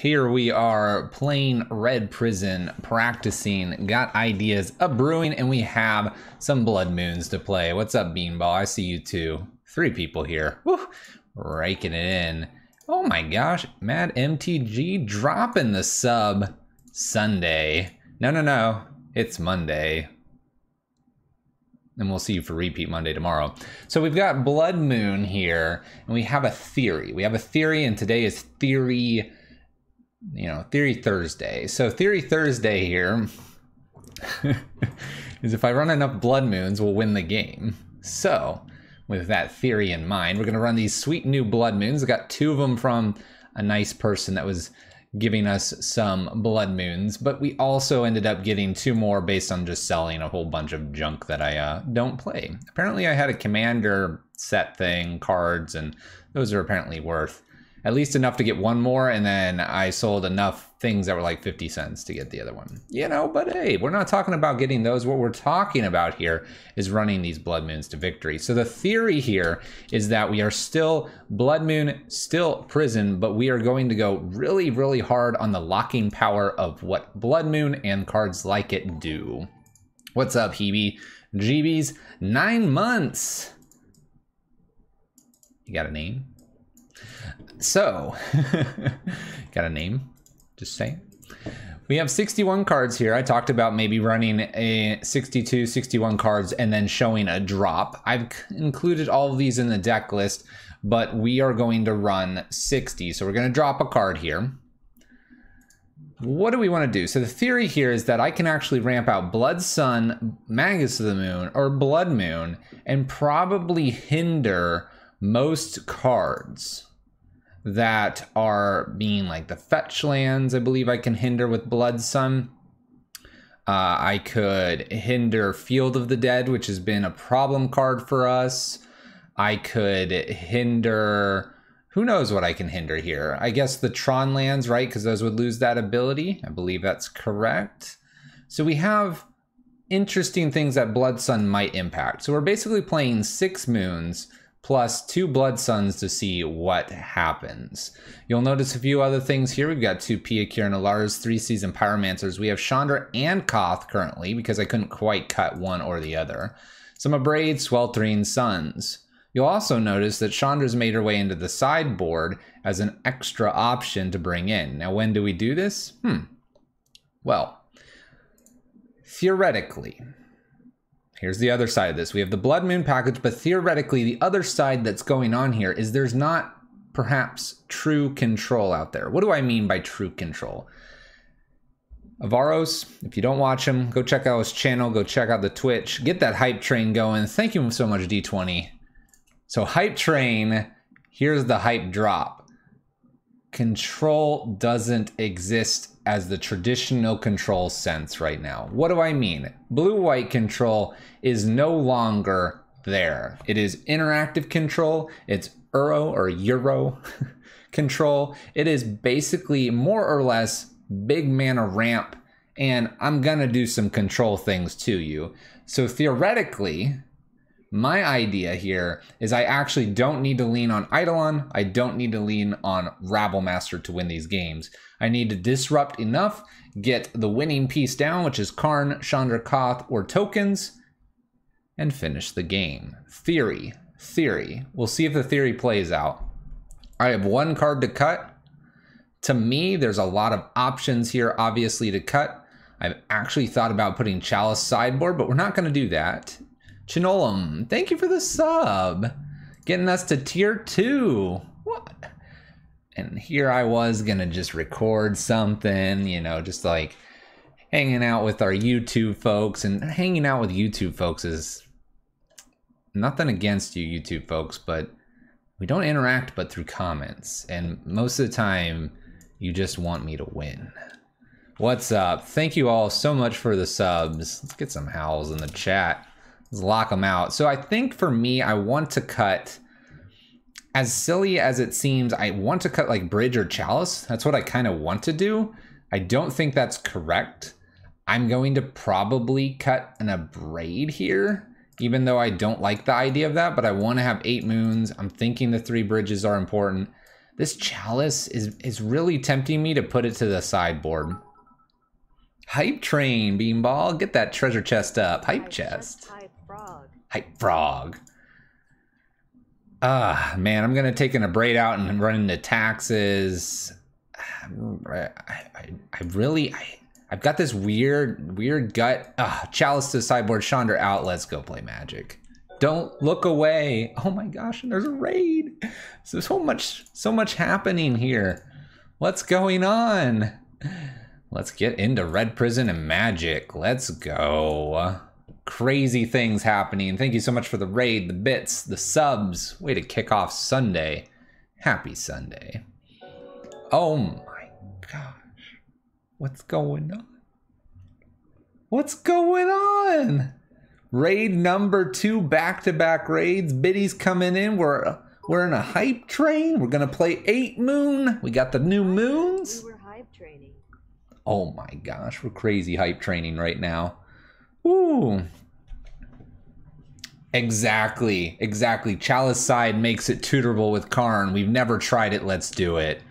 here we are playing Red Prison, practicing, got ideas of brewing, and we have some Blood Moons to play. What's up, Beanball? I see you too. Three people here. Woo! Raking it in. Oh my gosh, Mad MTG dropping the sub Sunday. No, no, no. It's Monday. And we'll see you for repeat Monday tomorrow. So we've got Blood Moon here, and we have a theory. We have a theory, and today is theory, you know, theory Thursday. So theory Thursday here is if I run enough Blood Moons, we'll win the game. So with that theory in mind, we're going to run these sweet new Blood Moons. I got two of them from a nice person that was giving us some blood moons, but we also ended up getting two more based on just selling a whole bunch of junk that I uh, don't play. Apparently, I had a commander set thing, cards, and those are apparently worth at least enough to get one more, and then I sold enough things that were like 50 cents to get the other one. You know, but hey, we're not talking about getting those. What we're talking about here is running these Blood Moons to victory. So the theory here is that we are still Blood Moon, still prison, but we are going to go really, really hard on the locking power of what Blood Moon and cards like it do. What's up, Hebe? GB's nine months. You got a name? So, got a name? Just saying. We have 61 cards here. I talked about maybe running a 62, 61 cards and then showing a drop. I've included all of these in the deck list, but we are going to run 60. So we're going to drop a card here. What do we want to do? So the theory here is that I can actually ramp out Blood Sun, Magus of the Moon, or Blood Moon, and probably hinder most cards that are being like the fetch lands. I believe I can hinder with Blood Sun. Uh, I could hinder Field of the Dead, which has been a problem card for us. I could hinder. Who knows what I can hinder here? I guess the Tron lands, right? Because those would lose that ability. I believe that's correct. So we have interesting things that Blood Sun might impact. So we're basically playing six moons plus two blood suns to see what happens. You'll notice a few other things here. We've got two Pia Kiran Nalaars, three season Pyromancers. We have Chandra and Koth currently because I couldn't quite cut one or the other. Some Abrade, Sweltering Suns. You'll also notice that Chandra's made her way into the sideboard as an extra option to bring in. Now, when do we do this? Hmm. Well, theoretically, Here's the other side of this. We have the Blood Moon package, but theoretically, the other side that's going on here is there's not perhaps true control out there. What do I mean by true control? Evaros, if you don't watch him, go check out his channel, go check out the Twitch, get that hype train going. Thank you so much, D20. So, hype train, here's the hype drop. Control doesn't exist as the traditional control sense right now. What do I mean? Blue white control is no longer there. It is interactive control, it's Uro or Uro control. It is basically more or less big mana ramp, and I'm gonna do some control things to you. So theoretically, my idea here is I actually don't need to lean on Eidolon. I don't need to lean on Rabblemaster to win these games. I need to disrupt enough, get the winning piece down, which is Karn, Chandra Koth, or tokens, and finish the game. Theory. Theory. We'll see if the theory plays out. I have one card to cut. To me, there's a lot of options here, obviously, to cut. I've actually thought about putting Chalice sideboard, but we're not going to do that. Chinolum, thank you for the sub. Getting us to tier two. What? And here I was to just record something, you know, just like hanging out with our YouTube folks. And hanging out with YouTube folks is nothing against you, YouTube folks, but we don't interact but through comments. And most of the time, you just want me to win. What's up? Thank you all so much for the subs. Let's get some howls in the chat. Let's lock them out. So I think for me, I want to cut, as silly as it seems, I want to cut like Bridge or Chalice. That's what I kind of want to do. I don't think that's correct. I'm going to probably cut an Abrade here even though I don't like the idea of that, but I want to have eight moons. I'm thinking the three bridges are important. This chalice is, is really tempting me to put it to the sideboard. Hype train, Beanball. Get that treasure chest up. Hype chest. Hype frog. Ah, man, I'm gonna take an abrade out and run into taxes. I, I, I really, I, I've got this weird, weird gut. Ah, chalice to the sideboard, Chandra out. Let's go play Magic. Don't look away. Oh my gosh, and there's a raid. So so much, so much happening here. What's going on? Let's get into Red Prison and Magic. Let's go. Crazy things happening. Thank you so much for the raid, the bits, the subs. Way to kick off Sunday. Happy Sunday. Oh my gosh. What's going on? What's going on? Raid number two, back-to-back raids. Biddy's coming in. We're we're in a hype train. We're gonna play eight moon. We got the new moons. We were hype training. Oh my gosh, we're crazy hype training right now. Ooh. Exactly, exactly. Chalice side makes it tutorable with Karn. We've never tried it. Let's do it.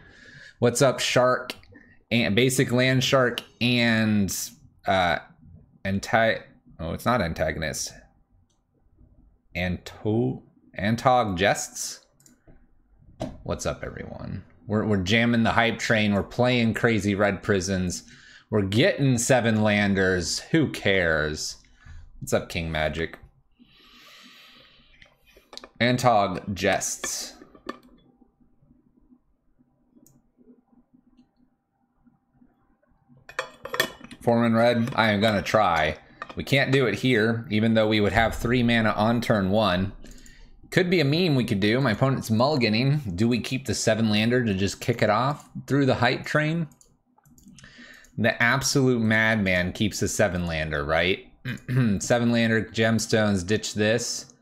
What's up, Shark? And basic land shark and uh anti oh it's not antagonist. Anto Antog jests. What's up, everyone? We're, we're jamming the hype train. We're playing crazy red prisons. We're getting seven landers. Who cares? What's up, King Magic? Antog jests. Foreman red, I am gonna try. We can't do it here, even though we would have three mana on turn one. Could be a meme we could do. My opponent's mulliganing. Do we keep the seven lander to just kick it off through the hype train? The absolute madman keeps a seven lander, right? seven lander gemstones, ditch this.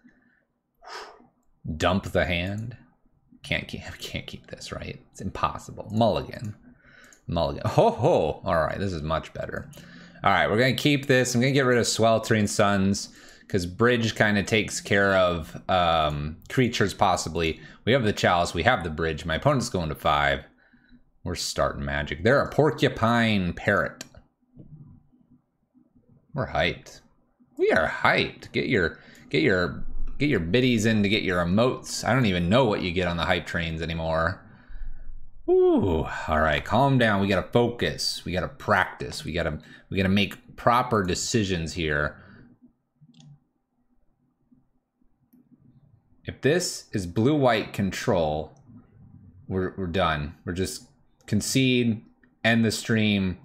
Dump the hand. Can't keep can't keep this, right? It's impossible. Mulligan. Mulligan. Ho ho! Alright, this is much better. Alright, we're gonna keep this. I'm gonna get rid of Sweltering Suns because bridge kind of takes care of um, creatures possibly. We have the chalice, we have the bridge. My opponent's going to five. We're starting magic. They're a porcupine parrot. We're hyped. We are hyped. Get your get your get your biddies in to get your emotes. I don't even know what you get on the hype trains anymore. Ooh, all right, calm down. We gotta focus. We gotta practice. We gotta we gotta make proper decisions here. If this is blue-white control, we're, we're done. We're just concede, end the stream,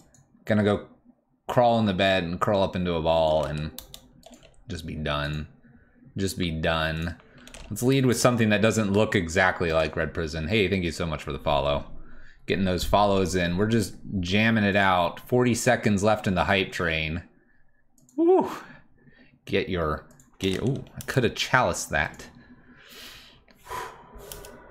gonna go crawl in the bed and curl up into a ball and just be done. Just be done. Let's lead with something that doesn't look exactly like Red Prison. Hey, thank you so much for the follow. Getting those follows in. We're just jamming it out. 40 seconds left in the hype train. Woo! Get your... Get your... Ooh, I could have chaliced that.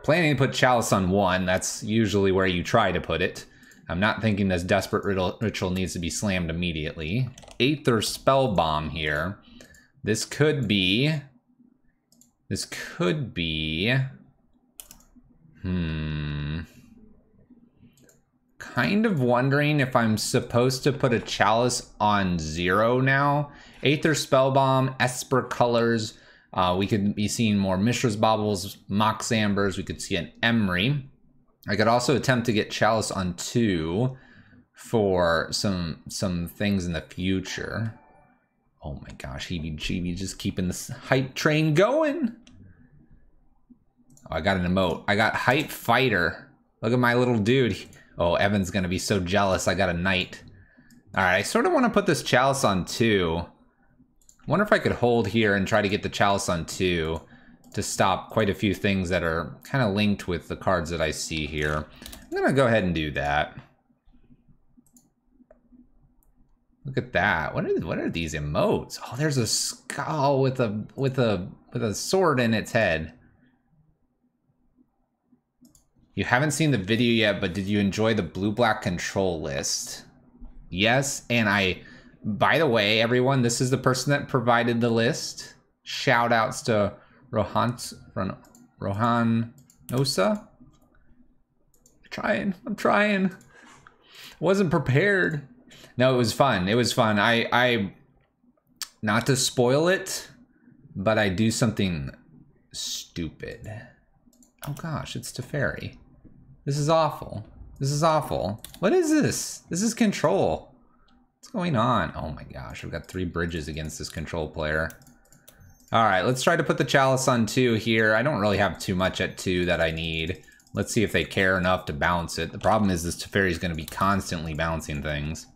Planning to put Chalice on one, that's usually where you try to put it. I'm not thinking this Desperate Ritual needs to be slammed immediately. Aether Spellbomb here. This could be... This could be... Hmm... Kind of wondering if I'm supposed to put a Chalice on zero now. Aether Spellbomb, Esper Colors, uh, we could be seeing more Mishra's Baubles, Mox Ambers. We could see an Emry. I could also attempt to get Chalice on two for some some things in the future. Oh my gosh, Heebie Jeebie just keeping this hype train going. Oh, I got an emote. I got Hype Fighter. Look at my little dude. Oh, Evan's gonna be so jealous. I got a knight. All right, I sort of want to put this Chalice on two wonder if I could hold here and try to get the Chalice on two to stop quite a few things that are kind of linked with the cards that I see here. I'm gonna go ahead and do that. Look at that. What are what are these emotes? Oh, there's a skull with a with a with a sword in its head. You haven't seen the video yet, but did you enjoy the blue black control list? Yes, and I by the way, everyone, this is the person that provided the list. Shout outs to Rohan, Rohan Nosa. trying. I'm trying. Wasn't prepared. No, it was fun. It was fun. I I not to spoil it, but I do something stupid. Oh gosh, it's Teferi. This is awful. This is awful. What is this? This is control. Going on? Oh my gosh, I've got three bridges against this control player. All right, let's try to put the chalice on two here. I don't really have too much at two that I need. Let's see if they care enough to bounce it. The problem is this Teferi is going to be constantly bouncing things.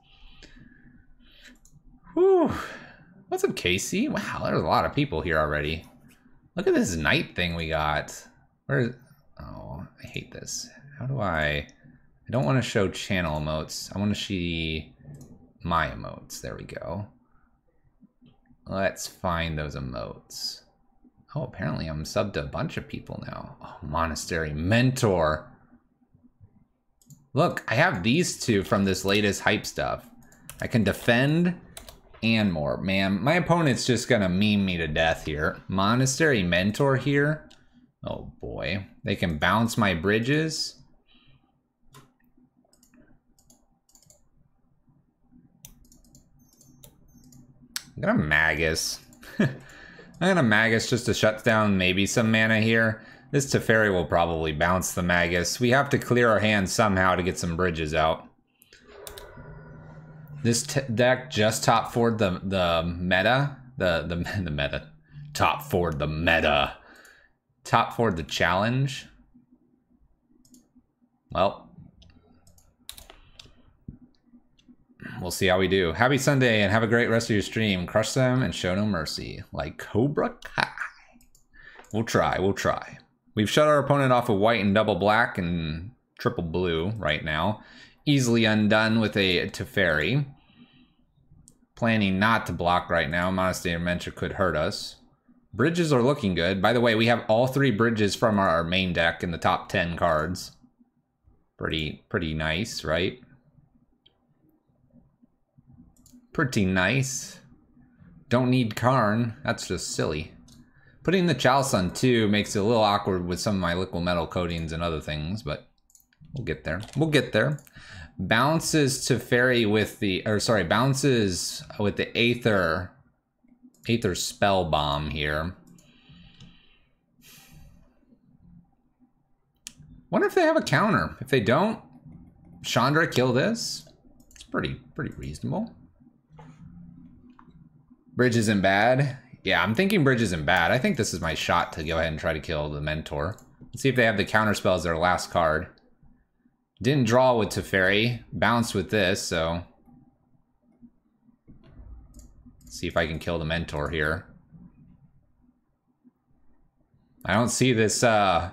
Whew. What's up, Casey? Wow, there's a lot of people here already. Look at this night thing we got. Where? Oh, I hate this. How do I... I don't want to show channel emotes. I want to see my emotes. There we go. Let's find those emotes. Oh, apparently I'm subbed to a bunch of people now. Oh, Monastery Mentor. Look, I have these two from this latest hype stuff. I can defend and more. Man, my opponent's just gonna meme me to death here. Monastery Mentor here. Oh boy. They can bounce my bridges. I'm gonna Magus. I'm gonna Magus just to shut down maybe some mana here. This Teferi will probably bounce the Magus. We have to clear our hands somehow to get some bridges out. This deck just top forward the the meta, the the the meta, top forward the meta, top forward the challenge. Well, We'll see how we do. Happy Sunday and have a great rest of your stream. Crush them and show no mercy. Like Cobra Kai. We'll try, we'll try. We've shut our opponent off of white and double black and triple blue right now. Easily undone with a Teferi. Planning not to block right now. Monastery Mentor could hurt us. Bridges are looking good. By the way, we have all three bridges from our main deck in the top 10 cards. Pretty, pretty nice, right? Pretty nice. Don't need Karn. That's just silly. Putting the on 2 makes it a little awkward with some of my liquid metal coatings and other things, but we'll get there. We'll get there. Bounces Teferi with the, or sorry, bounces with the Aether, Aether Spellbomb here. Wonder if they have a counter. If they don't, Chandra kill this. It's pretty, pretty reasonable. Bridge isn't bad. Yeah, I'm thinking Bridge isn't bad. I think this is my shot to go ahead and try to kill the Mentor. Let's see if they have the counter spell as their last card. Didn't draw with Teferi. Bounced with this, so... Let's see if I can kill the Mentor here. I don't see this, uh...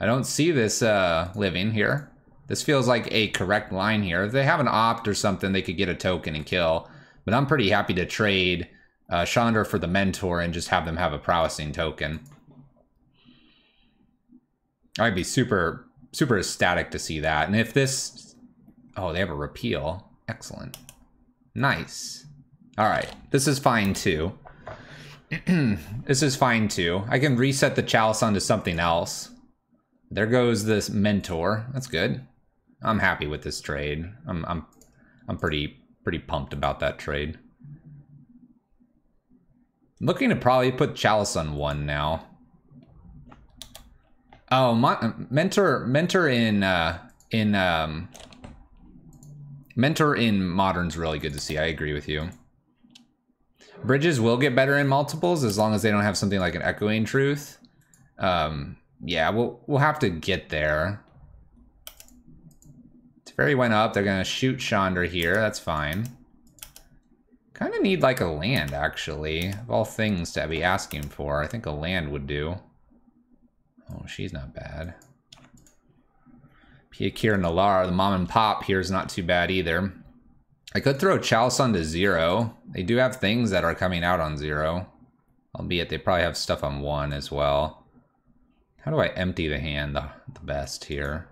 I don't see this, uh, living here. This feels like a correct line here. If they have an opt or something, they could get a token and kill. But I'm pretty happy to trade uh, Chandra for the mentor and just have them have a prowessing token. I'd be super, super ecstatic to see that. And if this, oh, they have a repeal. Excellent. Nice. All right, this is fine too. this is fine too. I can reset the chalice onto something else. There goes this mentor. That's good. I'm happy with this trade. I'm I'm I'm pretty pretty pumped about that trade looking to probably put Chalice on one now. Oh, mentor, mentor in uh, in um, mentor in modern's really good to see. I agree with you. Bridges will get better in multiples as long as they don't have something like an echoing truth. Um, yeah, we'll we'll have to get there. Teferi went up. They're gonna shoot Chandra here. That's fine. Kind of need like a land, actually. Of all things to be asking for, I think a land would do. Oh, she's not bad. Piakir Nalaar, the mom and pop here is not too bad either. I could throw Chalice onto zero. They do have things that are coming out on zero. Albeit they probably have stuff on one as well. How do I empty the hand the, the best here?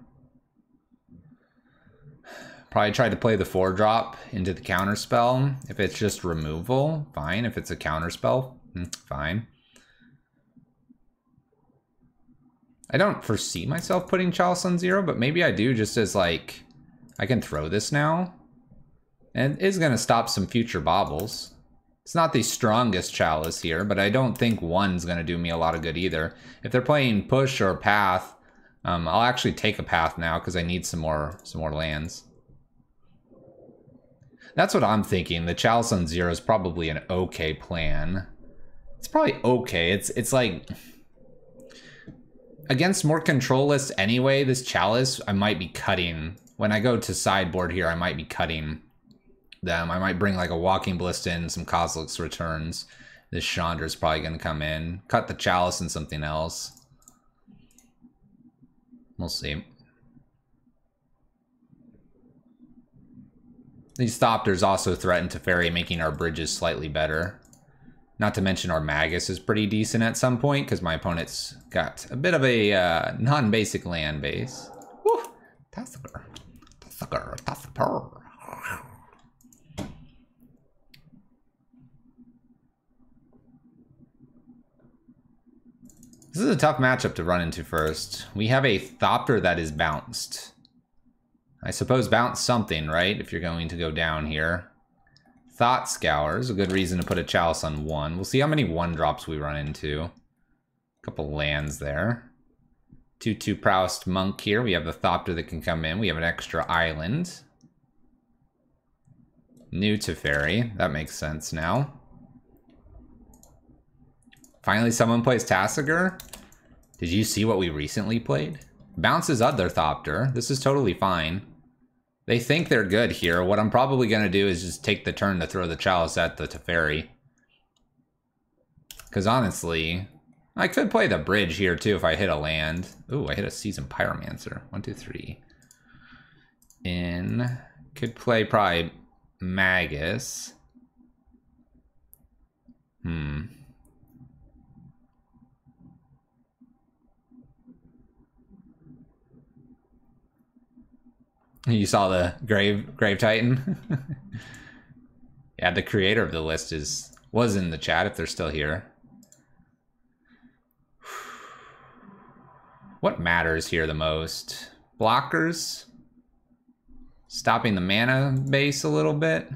Probably try to play the four drop into the counter spell. If it's just removal, fine. If it's a counter spell, hmm, fine. I don't foresee myself putting Chalice on zero, but maybe I do just as like, I can throw this now. And it is going to stop some future baubles. It's not the strongest Chalice here, but I don't think one's going to do me a lot of good either. If they're playing push or path, um, I'll actually take a path now because I need some more some more lands. That's what I'm thinking. The Chalice on zero is probably an okay plan. It's probably okay. It's it's like against more control lists anyway. This Chalice I might be cutting when I go to sideboard here. I might be cutting them. I might bring like a Walking Ballista in, some Kozilek's returns. This Chandra's probably going to come in. Cut the Chalice and something else. We'll see. These Thopters also threaten Teferi, making our bridges slightly better. Not to mention our Magus is pretty decent at some point, because my opponent's got a bit of a uh, non-basic land base. Woo! Tasigur. Tasigur. Tasigur. This is a tough matchup to run into first. We have a Thopter that is bounced. I suppose bounce something, right? If you're going to go down here. Thought Scour is a good reason to put a Chalice on one. We'll see how many one drops we run into. A couple lands there. 2-2 Proust Monk here. We have the Thopter that can come in. We have an extra island. New to Teferi. That makes sense now. Finally, someone plays Tasigur. Did you see what we recently played? Bounces other Thopter. This is totally fine. They think they're good here. What I'm probably going to do is just take the turn to throw the Chalice at the Teferi. Because honestly, I could play the bridge here too if I hit a land. Ooh, I hit a Seasoned Pyromancer. One, two, three. In. Could play probably Magus. Hmm. You saw the grave grave titan. yeah, the creator of the list is was in the chat if they're still here. What matters here the most? Blockers? Stopping the mana base a little bit?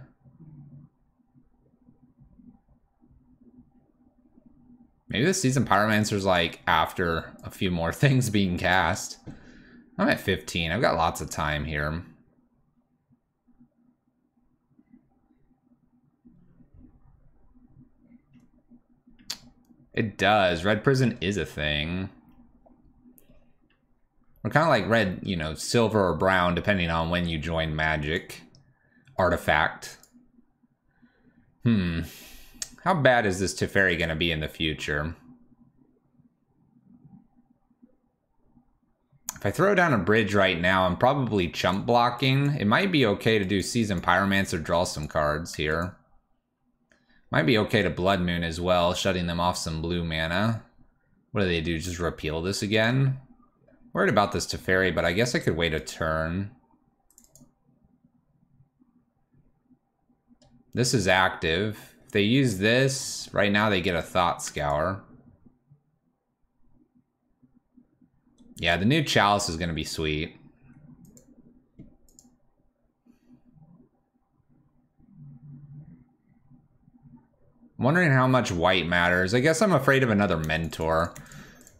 Maybe the Seasoned Pyromancer's like after a few more things being cast. I'm at 15. I've got lots of time here. It does. Red Prison is a thing. We're kind of like red, you know, silver or brown, depending on when you join Magic. Artifact. Hmm. How bad is this Teferi going to be in the future? If I throw down a bridge right now, I'm probably chump blocking. It might be okay to do Season Pyromancer, draw some cards here. Might be okay to Blood Moon as well, shutting them off some blue mana. What do they do, just repeal this again? Worried about this Teferi, but I guess I could wait a turn. This is active. If they use this, right now they get a Thought Scour. Yeah, the new Chalice is going to be sweet. Wondering how much white matters. I guess I'm afraid of another Mentor.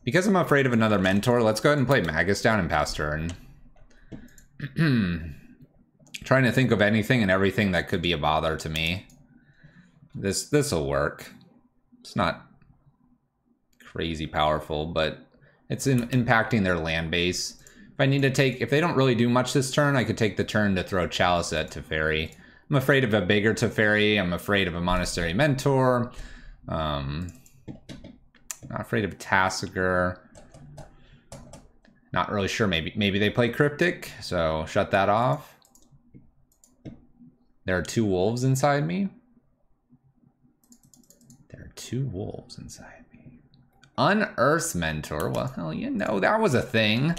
Because I'm afraid of another Mentor, let's go ahead and play Magus down and pass turn. Trying to think of anything and everything that could be a bother to me. This this'll work. It's not crazy powerful, but it's in, impacting their land base. If I need to take, if they don't really do much this turn, I could take the turn to throw Chalice at Teferi. I'm afraid of a bigger Teferi. I'm afraid of a Monastery Mentor. Um, not afraid of Tasigur. Not really sure. Maybe maybe they play Cryptic, so shut that off. There are two wolves inside me. There are two wolves inside. Unearth Mentor. Well, hell, you know, that was a thing.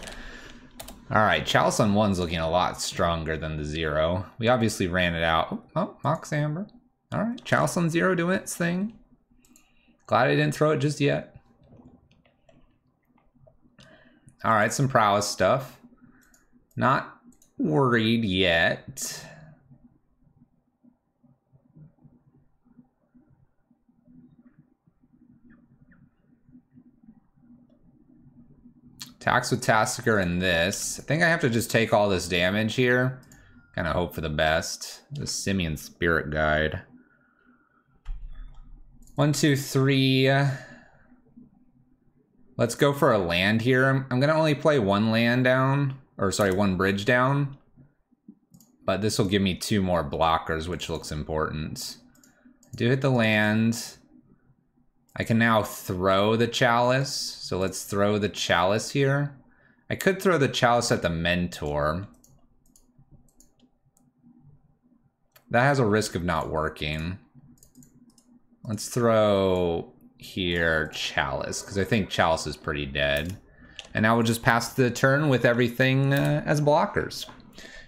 All right, Chalice on 1's looking a lot stronger than the 0. We obviously ran it out. Oh, oh Mox Amber. All right, Chalice on 0 doing its thing. Glad I didn't throw it just yet. All right, some prowess stuff. Not worried yet. Attacks with Tasigur and this. I think I have to just take all this damage here. Kind of hope for the best. The Simian Spirit Guide. One, two, three. Uh, let's go for a land here. I'm going to only play one land down. Or sorry, one bridge down. But this will give me two more blockers, which looks important. Do hit the land. I can now throw the chalice. So let's throw the chalice here. I could throw the chalice at the mentor. That has a risk of not working. Let's throw here chalice, because I think chalice is pretty dead. And now we'll just pass the turn with everything uh, as blockers.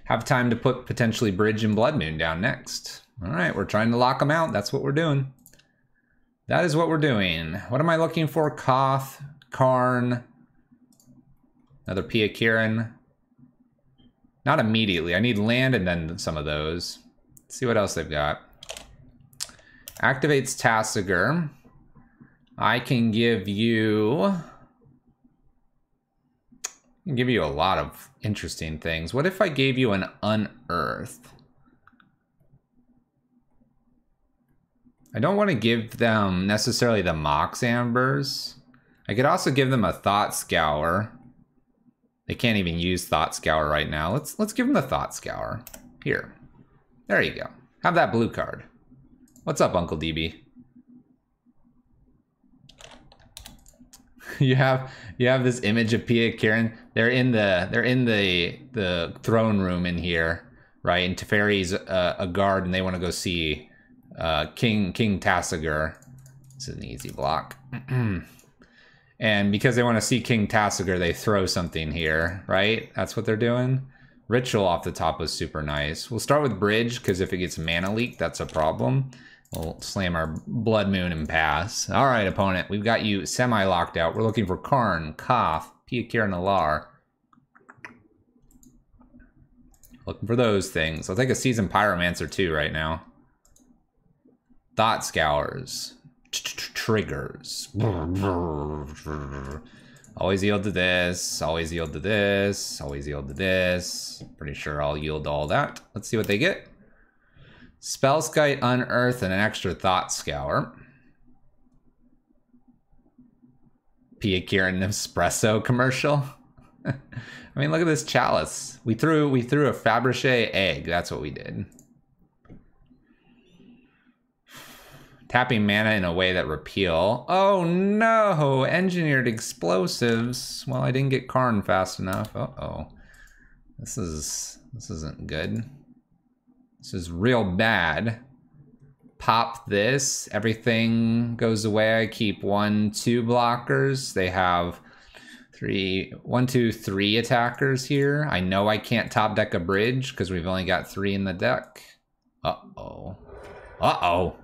Have time to put potentially Bridge and Blood Moon down next. All right, we're trying to lock them out. That's what we're doing. That is what we're doing. What am I looking for? Koth, Karn, another Pia Kiran. Not immediately. I need land and then some of those. Let's see what else they've got. Activates Tasigur. I can give you... I can give you a lot of interesting things. What if I gave you an Unearth? I don't want to give them necessarily the Mox Ambers. I could also give them a Thought Scour. They can't even use Thought Scour right now. Let's let's give them the Thought Scour. Here. There you go. Have that blue card. What's up, Uncle DB? you have you have this image of Pia Kiran. They're in the they're in the the throne room in here, right? And Teferi's uh, a guard, and they want to go see uh, King King Tasigur. This is an easy block. and because they want to see King Tasigur, they throw something here, right? That's what they're doing. Ritual off the top was super nice. We'll start with Bridge, because if it gets mana leak, that's a problem. We'll slam our Blood Moon and pass. All right, opponent, we've got you semi-locked out. We're looking for Karn, Koth, Piakir, Nalaar. Looking for those things. I'll take a Seasoned Pyromancer too right now. Thought scours. Triggers. Always yield to this. Always yield to this. Always yield to this. Pretty sure I'll yield to all that. Let's see what they get. Spellskite, Unearth, and an extra Thought Scour. Pia Kiran Espresso commercial. I mean, look at this chalice. We threw we threw a Fabergé egg. That's what we did. Tapping mana in a way that repeal. Oh no! Engineered explosives. Well, I didn't get Karn fast enough. Uh-oh. This is... This isn't good. This is real bad. Pop this. Everything goes away. I keep one, two blockers. They have three, one, two, three attackers here. I know I can't top deck a bridge because we've only got three in the deck. Uh-oh. Uh-oh.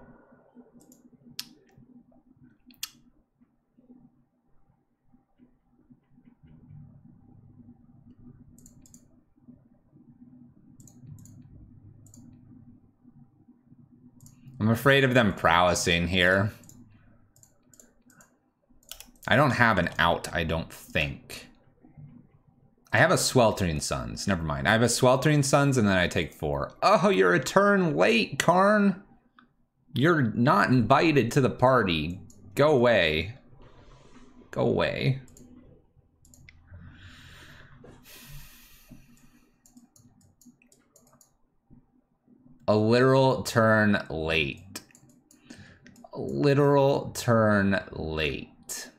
I'm afraid of them prowessing here. I don't have an out, I don't think. I have a Sweltering Suns. Never mind. I have a Sweltering Suns and then I take four. Oh, you're a turn late, Karn. You're not invited to the party. Go away. Go away. A literal turn late. A literal turn late.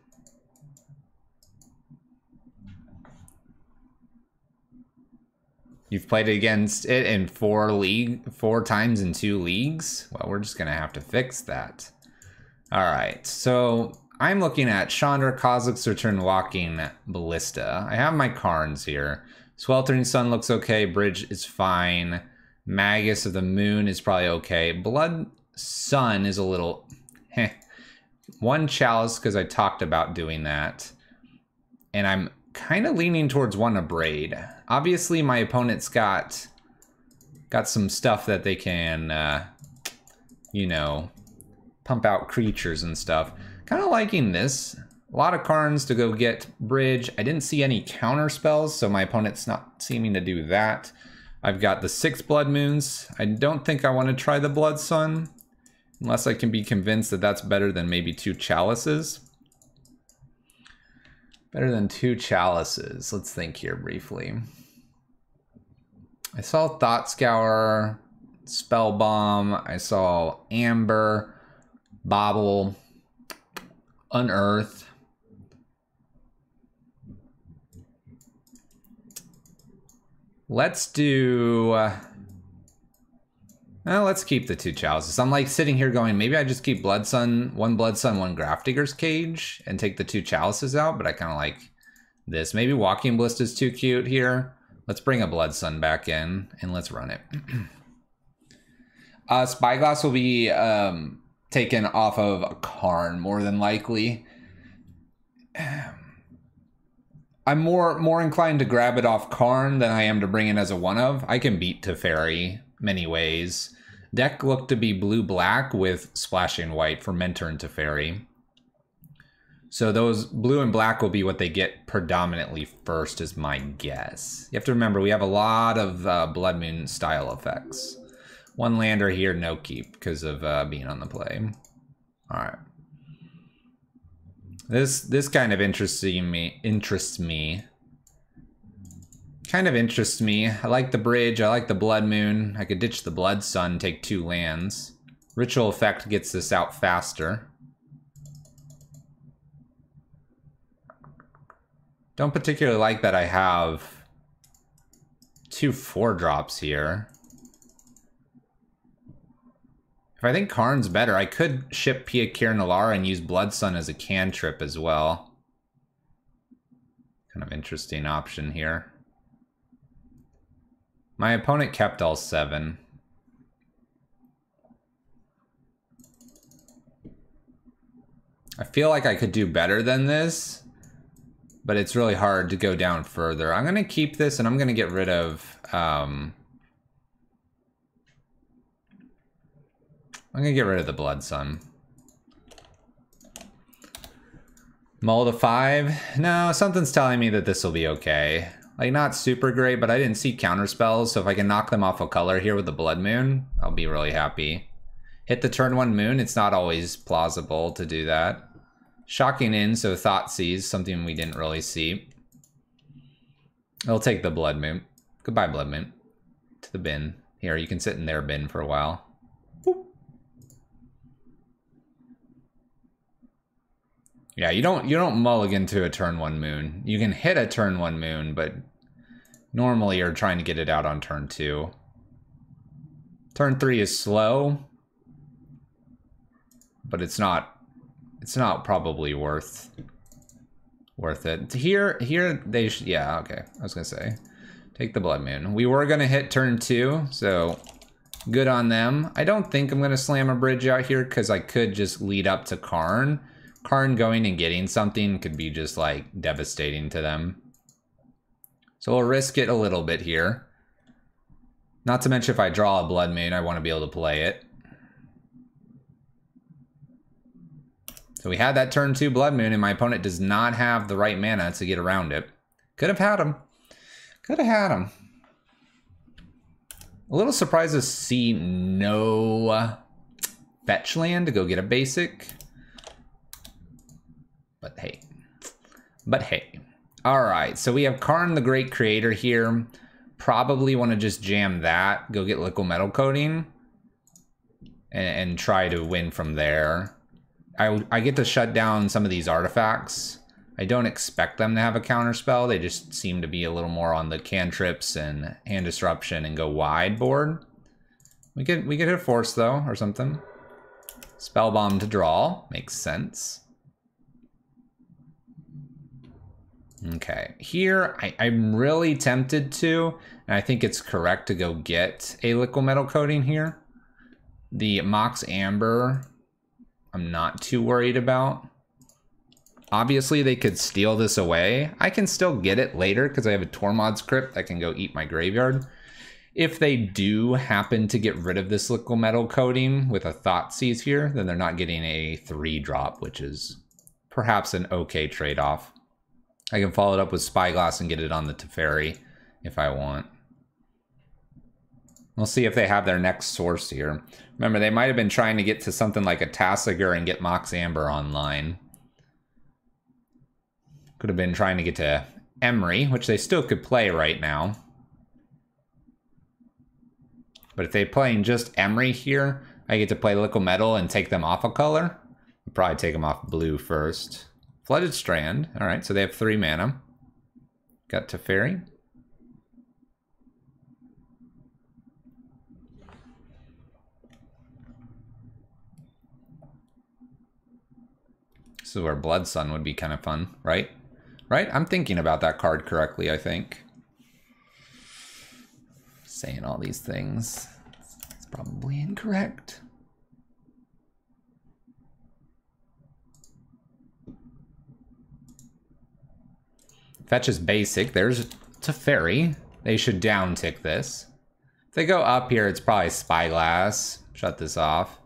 You've played against it in four league, four times in two leagues. Well, we're just gonna have to fix that. All right, so I'm looking at Chandra Kozilek's Return Walking Ballista. I have my Karns here. Sweltering Sun looks okay. Bridge is fine. Magus of the Moon is probably okay. Blood Sun is a little... Heh. One Chalice, because I talked about doing that. And I'm kind of leaning towards one Abrade. Obviously, my opponent's got got some stuff that they can, uh, you know, pump out creatures and stuff. Kind of liking this. A lot of Karns to go get bridge. I didn't see any counter spells, so my opponent's not seeming to do that. I've got the six Blood Moons. I don't think I want to try the Blood Sun, unless I can be convinced that that's better than maybe two Chalices. Better than two Chalices. Let's think here briefly. I saw Thought Scour, Spell Bomb. I saw Amber, Bauble, Unearth. Let's do... Uh, let's keep the two chalices. I'm like sitting here going, maybe I just keep Blood Sun, one Blood Sun, one Grafdigger's Cage, and take the two chalices out, but I kind of like this. Maybe Walking Ballista is too cute here. Let's bring a Blood Sun back in, and let's run it. uh, Spyglass will be um, taken off of a Karn, more than likely. I'm more more inclined to grab it off Karn than I am to bring it as a one of. I can beat Teferi many ways. Deck looked to be blue-black with splashing white for Mentor and Teferi. So those blue and black will be what they get predominantly first is my guess. You have to remember, we have a lot of uh, Blood Moon style effects. One lander here, no keep because of uh, being on the play. All right. This this kind of interesting me interests me. Kind of interests me. I like the bridge. I like the blood moon. I could ditch the blood sun, take two lands. Ritual effect gets this out faster. Don't particularly like that I have two four drops here. If I think Karn's better, I could ship Pia Kiran and use Blood Sun as a cantrip as well. Kind of interesting option here. My opponent kept all seven. I feel like I could do better than this, but it's really hard to go down further. I'm going to keep this and I'm going to get rid of um, I'm gonna get rid of the Blood Sun. Mull to five? No, something's telling me that this will be okay. Like, not super great, but I didn't see counter spells, so if I can knock them off a color here with the Blood Moon, I'll be really happy. Hit the turn one moon, it's not always plausible to do that. Shocking in, so Thoughtseize, something we didn't really see. I'll take the Blood Moon. Goodbye, Blood Moon. To the bin. Here, you can sit in their bin for a while. Yeah, you don't you don't mulligan to a turn one moon. You can hit a turn one moon, but normally you're trying to get it out on turn two. Turn three is slow, but it's not it's not probably worth worth it. Here here they yeah, okay. I was gonna say. Take the blood moon. We were gonna hit turn two, so good on them. I don't think I'm gonna slam a bridge out here because I could just lead up to Karn Karn going and getting something could be just like devastating to them. So we'll risk it a little bit here. Not to mention if I draw a Blood Moon, I want to be able to play it. So we had that turn two Blood Moon, and my opponent does not have the right mana to get around it. Could have had him. Could have had him. A little surprised to see no fetch land to go get a basic. But hey. But hey. Alright, so we have Karn the Great Creator here. Probably want to just jam that, go get Liquid Metal Coating, and, and try to win from there. I, I get to shut down some of these artifacts. I don't expect them to have a counter spell. They just seem to be a little more on the cantrips and hand disruption and go wide board. We could we could hit force though or something. Spell bomb to draw makes sense. Okay, here I, am really tempted to, and I think it's correct to go get a liquid metal Coating here. The Mox Amber, I'm not too worried about. Obviously, they could steal this away. I can still get it later because I have a Tormod's Crypt that can go eat my graveyard. If they do happen to get rid of this liquid metal coating with a Thoughtseize here, then they're not getting a 3-drop, which is perhaps an okay trade-off. I can follow it up with Spyglass and get it on the Teferi if I want. We'll see if they have their next source here. Remember, they might have been trying to get to something like a Tasigur and get Mox Amber online. Could have been trying to get to Emry, which they still could play right now. But if they're playing just Emry here, I get to play Liquimetal and take them off a color. I'll probably take them off blue first. Flooded Strand. All right, so they have three mana. Got Teferi. This is where Blood Sun would be kind of fun, right? Right? I'm thinking about that card correctly, I think. Saying all these things. It's probably incorrect. Fetch is basic. There's Teferi. They should down tick this. If they go up here, it's probably Spyglass. Shut this off.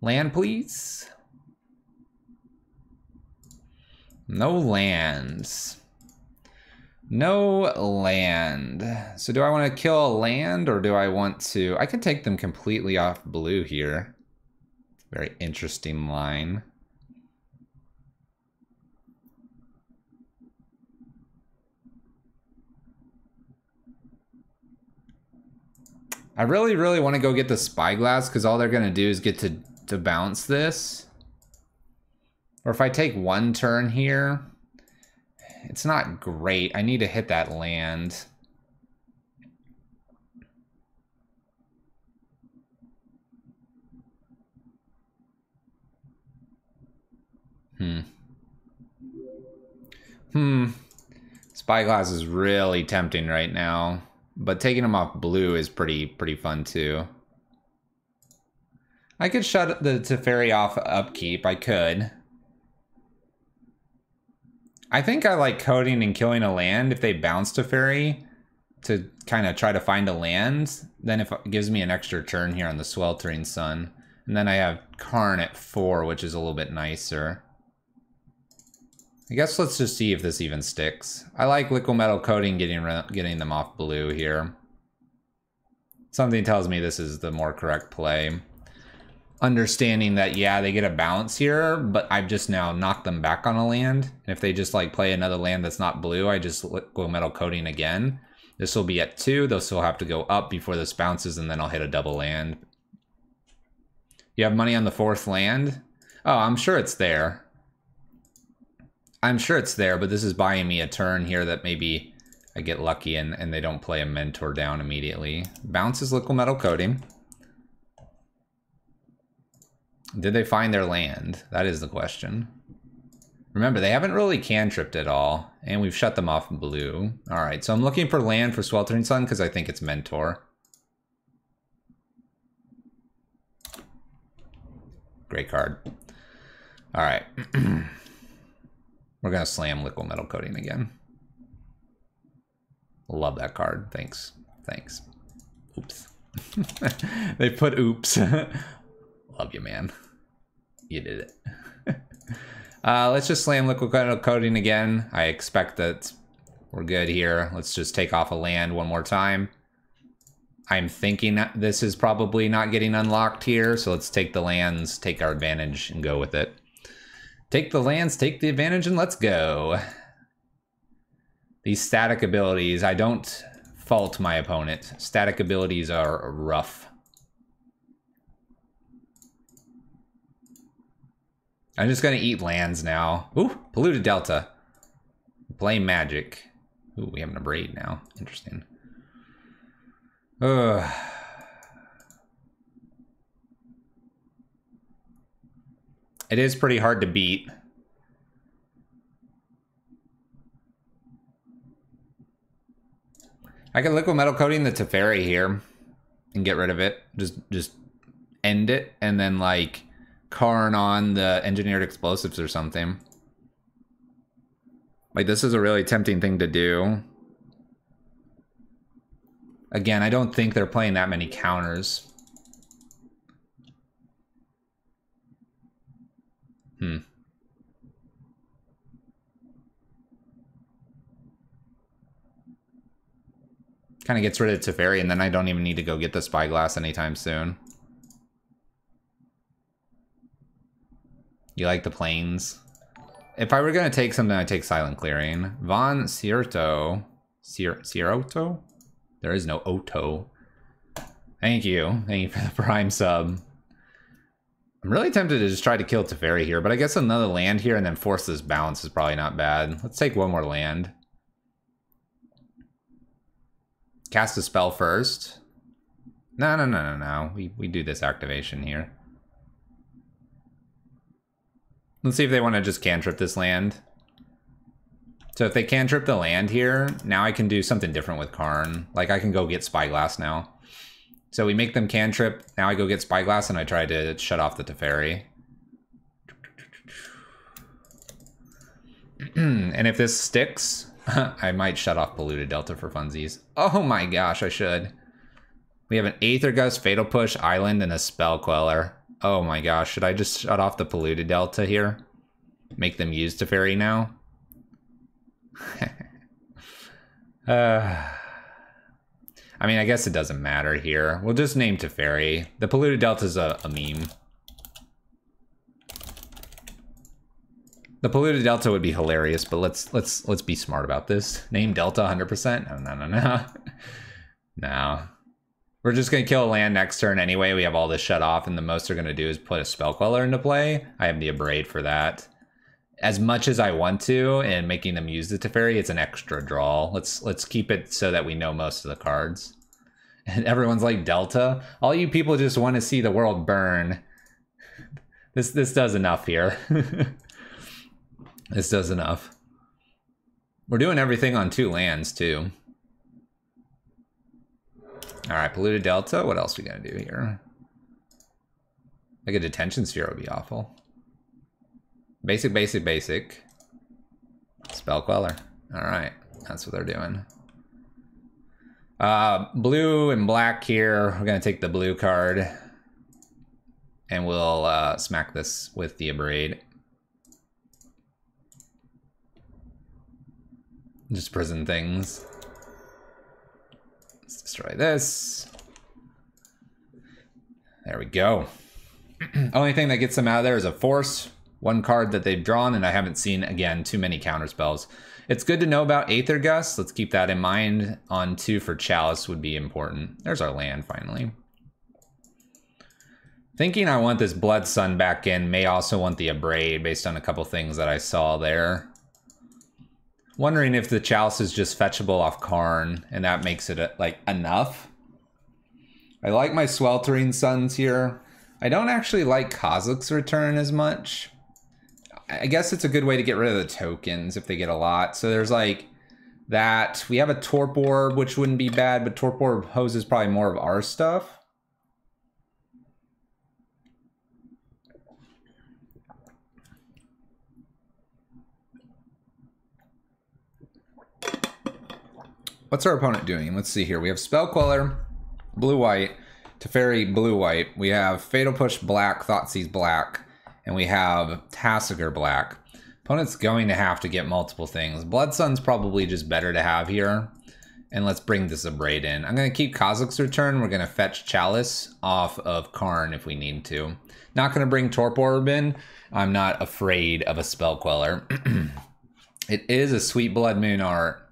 Land, please. No lands. No land. So do I want to kill a land or do I want to... I can take them completely off blue here. Very interesting line. I really, really want to go get the Spyglass because all they're going to do is get to, to bounce this. Or if I take one turn here, it's not great. I need to hit that land. Hmm. Hmm. Spyglass is really tempting right now. But taking them off blue is pretty pretty fun too. I could shut the Teferi off upkeep. I could. I think I like coding and killing a land if they bounce Teferi to kind of try to find a land. Then if it gives me an extra turn here on the Sweltering Sun. And then I have Karn at 4, which is a little bit nicer. I guess let's just see if this even sticks. I like Liquimetal coating getting getting them off blue here. Something tells me this is the more correct play. Understanding that, yeah, they get a bounce here, but I've just now knocked them back on a land. And if they just like play another land that's not blue, I just Liquimetal coating again. This will be at 2. They'll still have to go up before this bounces, and then I'll hit a double land. You have money on the fourth land? Oh, I'm sure it's there. I'm sure it's there, but this is buying me a turn here that maybe I get lucky and, and they don't play a Mentor down immediately. Bounces Liquimetal Coating. Did they find their land? That is the question. Remember, they haven't really cantripped at all, and we've shut them off blue. All right, so I'm looking for land for Sweltering Sun because I think it's Mentor. Great card. All right. We're gonna slam Liquimetal Coating again. Love that card. Thanks. Thanks. Oops. they put oops. Love you, man. You did it. uh, let's just slam Liquimetal Coating again. I expect that we're good here. Let's just take off a land one more time. I'm thinking this is probably not getting unlocked here, so let's take the lands, take our advantage, and go with it. Take the lands, take the advantage, and let's go. These static abilities, I don't fault my opponent. Static abilities are rough. I'm just gonna eat lands now. Ooh, polluted delta. Play magic. Ooh, we have an abrade now. Interesting. Ugh. It is pretty hard to beat. I can Liquimetal coating the Teferi here and get rid of it. Just just end it and then like Karn on the engineered explosives or something. Like, this is a really tempting thing to do. Again, I don't think they're playing that many counters. Hmm. Kind of gets rid of Teferi, and then I don't even need to go get the Spyglass anytime soon. You like the planes? If I were going to take something, I'd take Silent Clearing. Von Cierto. Cierto? There is no Oto. Thank you. Thank you for the prime sub. I'm really tempted to just try to kill Teferi here, but I guess another land here and then force this balance is probably not bad. Let's take one more land. Cast a spell first. No, no, no, no, no. We, we do this activation here. Let's see if they want to just cantrip this land. So if they cantrip the land here, now I can do something different with Karn. Like I can go get Spyglass now. So we make them cantrip. Now I go get Spyglass and I try to shut off the Teferi. and if this sticks, I might shut off Polluted Delta for funsies. Oh my gosh, I should. We have an Aether Gust, Fatal Push, Island, and a Spell Queller. Oh my gosh, should I just shut off the Polluted Delta here? Make them use Teferi now? uh, I mean, I guess it doesn't matter here. We'll just name Teferi. The Polluted Delta is a, a meme. The polluted delta would be hilarious, but let's let's let's be smart about this. Name delta 100%? No, no, no, no. no. We're just gonna kill a land next turn anyway. We have all this shut off, and the most they're gonna do is put a spell queller into play. I have the abrade for that. As much as I want to, and making them use the Teferi, it's an extra draw. Let's let's keep it so that we know most of the cards. And everyone's like Delta. All you people just want to see the world burn. This this does enough here. This does enough. We're doing everything on two lands, too. All right, polluted delta. What else we gonna do here? Like a detention sphere would be awful. Basic, basic, basic. Spell queller. All right, that's what they're doing. Uh, blue and black here. We're gonna take the blue card, and we'll uh, smack this with the abrade. Just prison things. Let's destroy this. There we go. Only thing that gets them out of there is a force, one card that they've drawn, and I haven't seen, again, too many counter spells. It's good to know about Aether Gust. Let's keep that in mind. On two for Chalice would be important. There's our land, finally. Thinking I want this Blood Sun back in, may also want the Abrade based on a couple things that I saw there. Wondering if the chalice is just fetchable off Karn, and that makes it uh, like enough. I like my sweltering suns here. I don't actually like Kozilek's return as much. I guess it's a good way to get rid of the tokens if they get a lot. So there's like that. We have a Torpor Orb, which wouldn't be bad, but Torpor Orb hoses probably more of our stuff. What's our opponent doing? Let's see here. We have Spell Queller, blue white, Teferi blue white. We have Fatal Push black, Thoughtseize black, and we have Tasigur black. Opponent's going to have to get multiple things. Blood Sun's probably just better to have here. And let's bring this Abrade in. I'm going to keep Kozilek's return. We're going to fetch Chalice off of Karn if we need to. Not going to bring Torpor in. I'm not afraid of a Spell Queller. it is a Sweet Blood Moon art.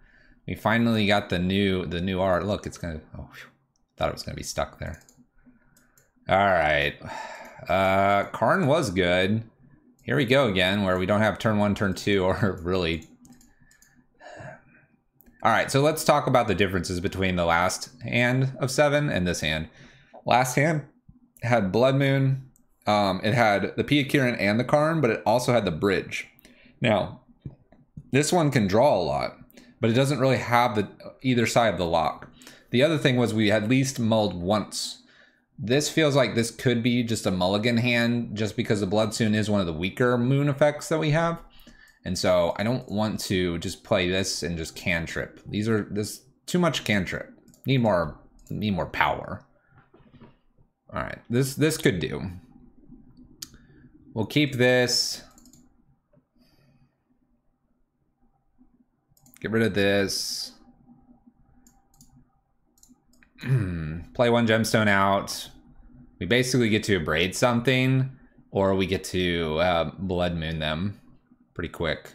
We finally got the new the new art. Look, it's gonna. Oh, thought it was gonna be stuck there. All right, uh, Karn was good. Here we go again, where we don't have turn one, turn two, or really. All right, so let's talk about the differences between the last hand of seven and this hand. Last hand had Blood Moon. Um, it had the Pia Kiran and the Karn, but it also had the bridge. Now, this one can draw a lot but it doesn't really have the either side of the lock. The other thing was we at least mulled once. This feels like this could be just a mulligan hand just because the Blood Sun is one of the weaker moon effects that we have. And so I don't want to just play this and just cantrip. These are this too much cantrip. Need more need more power. All right, this this could do. We'll keep this. Get rid of this. Play one gemstone out. We basically get to abrade something, or we get to uh, blood moon them pretty quick.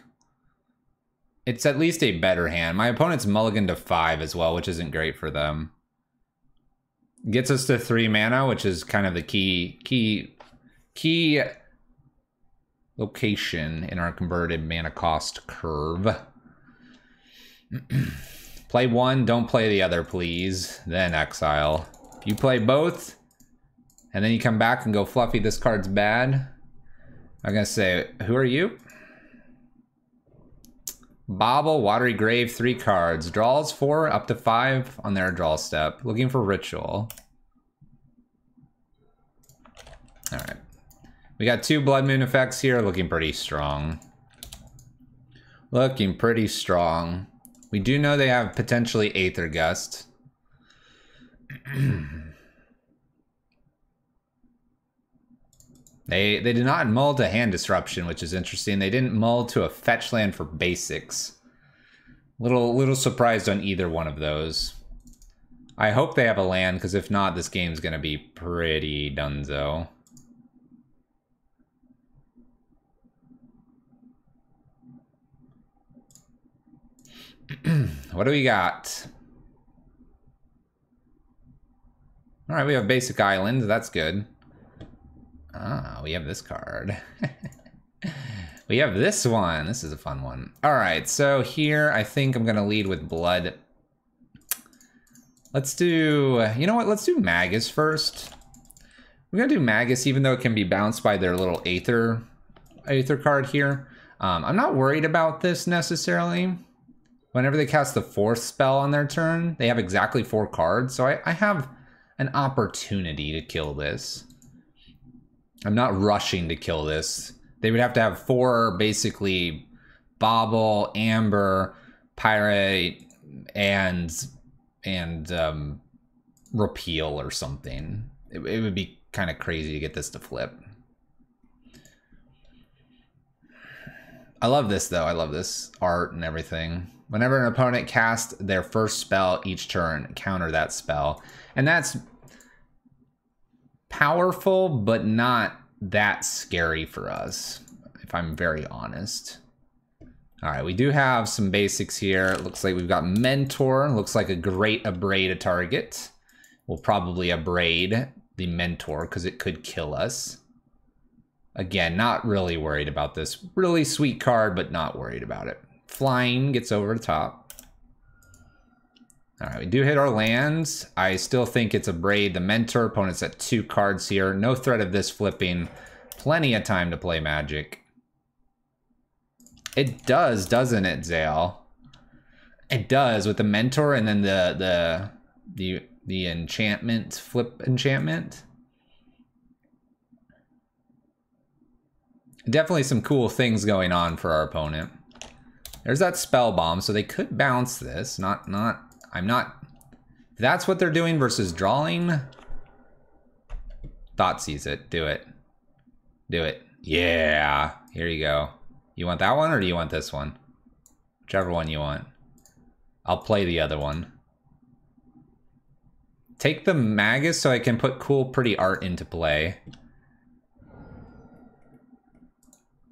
It's at least a better hand. My opponent's mulligan to five as well, which isn't great for them. Gets us to three mana, which is kind of the key key key location in our converted mana cost curve. play one, don't play the other, please. Then exile. If you play both, and then you come back and go, Fluffy, this card's bad, I'm gonna say, who are you? Bauble, Watery Grave, three cards. Draws four, up to five on their draw step. Looking for Ritual. Alright. We got two Blood Moon effects here, looking pretty strong. Looking pretty strong. We do know they have potentially Aether Gust. They they did not mull to hand disruption, which is interesting. They didn't mull to a fetch land for basics. Little little surprised on either one of those. I hope they have a land, because if not, this game's gonna be pretty dunzo. what do we got? All right, we have basic island. That's good. Ah, we have this card. we have this one. This is a fun one. All right, so here I think I'm gonna lead with blood. Let's do, you know what? Let's do Magus first. We're gonna do Magus, even though it can be bounced by their little Aether, Aether card here. Um, I'm not worried about this necessarily. Whenever they cast the fourth spell on their turn, they have exactly four cards, so I, I have an opportunity to kill this. I'm not rushing to kill this. They would have to have four basically Bauble, Amber, Pyrite, and and um, Repeal or something. It, it would be kind of crazy to get this to flip. I love this though. I love this art and everything. Whenever an opponent casts their first spell each turn, counter that spell. And that's powerful, but not that scary for us, if I'm very honest. All right, we do have some basics here. It looks like we've got Mentor. Looks like a great abrade a target. We'll probably abrade the Mentor because it could kill us. Again, not really worried about this. Really sweet card, but not worried about it. Flying gets over the top. All right, we do hit our lands. I still think it's abrade the Mentor. Opponent's at two cards here. No threat of this flipping. Plenty of time to play Magic. It does, doesn't it, Zale? It does with the Mentor and then the the the the enchantment flip enchantment. Definitely some cool things going on for our opponent. There's that spell bomb, so they could bounce this. Not not I'm not... That's what they're doing versus drawing. Thought sees it. Do it. Do it. Yeah. Here you go. You want that one or do you want this one? Whichever one you want. I'll play the other one. Take the Magus so I can put cool, pretty art into play.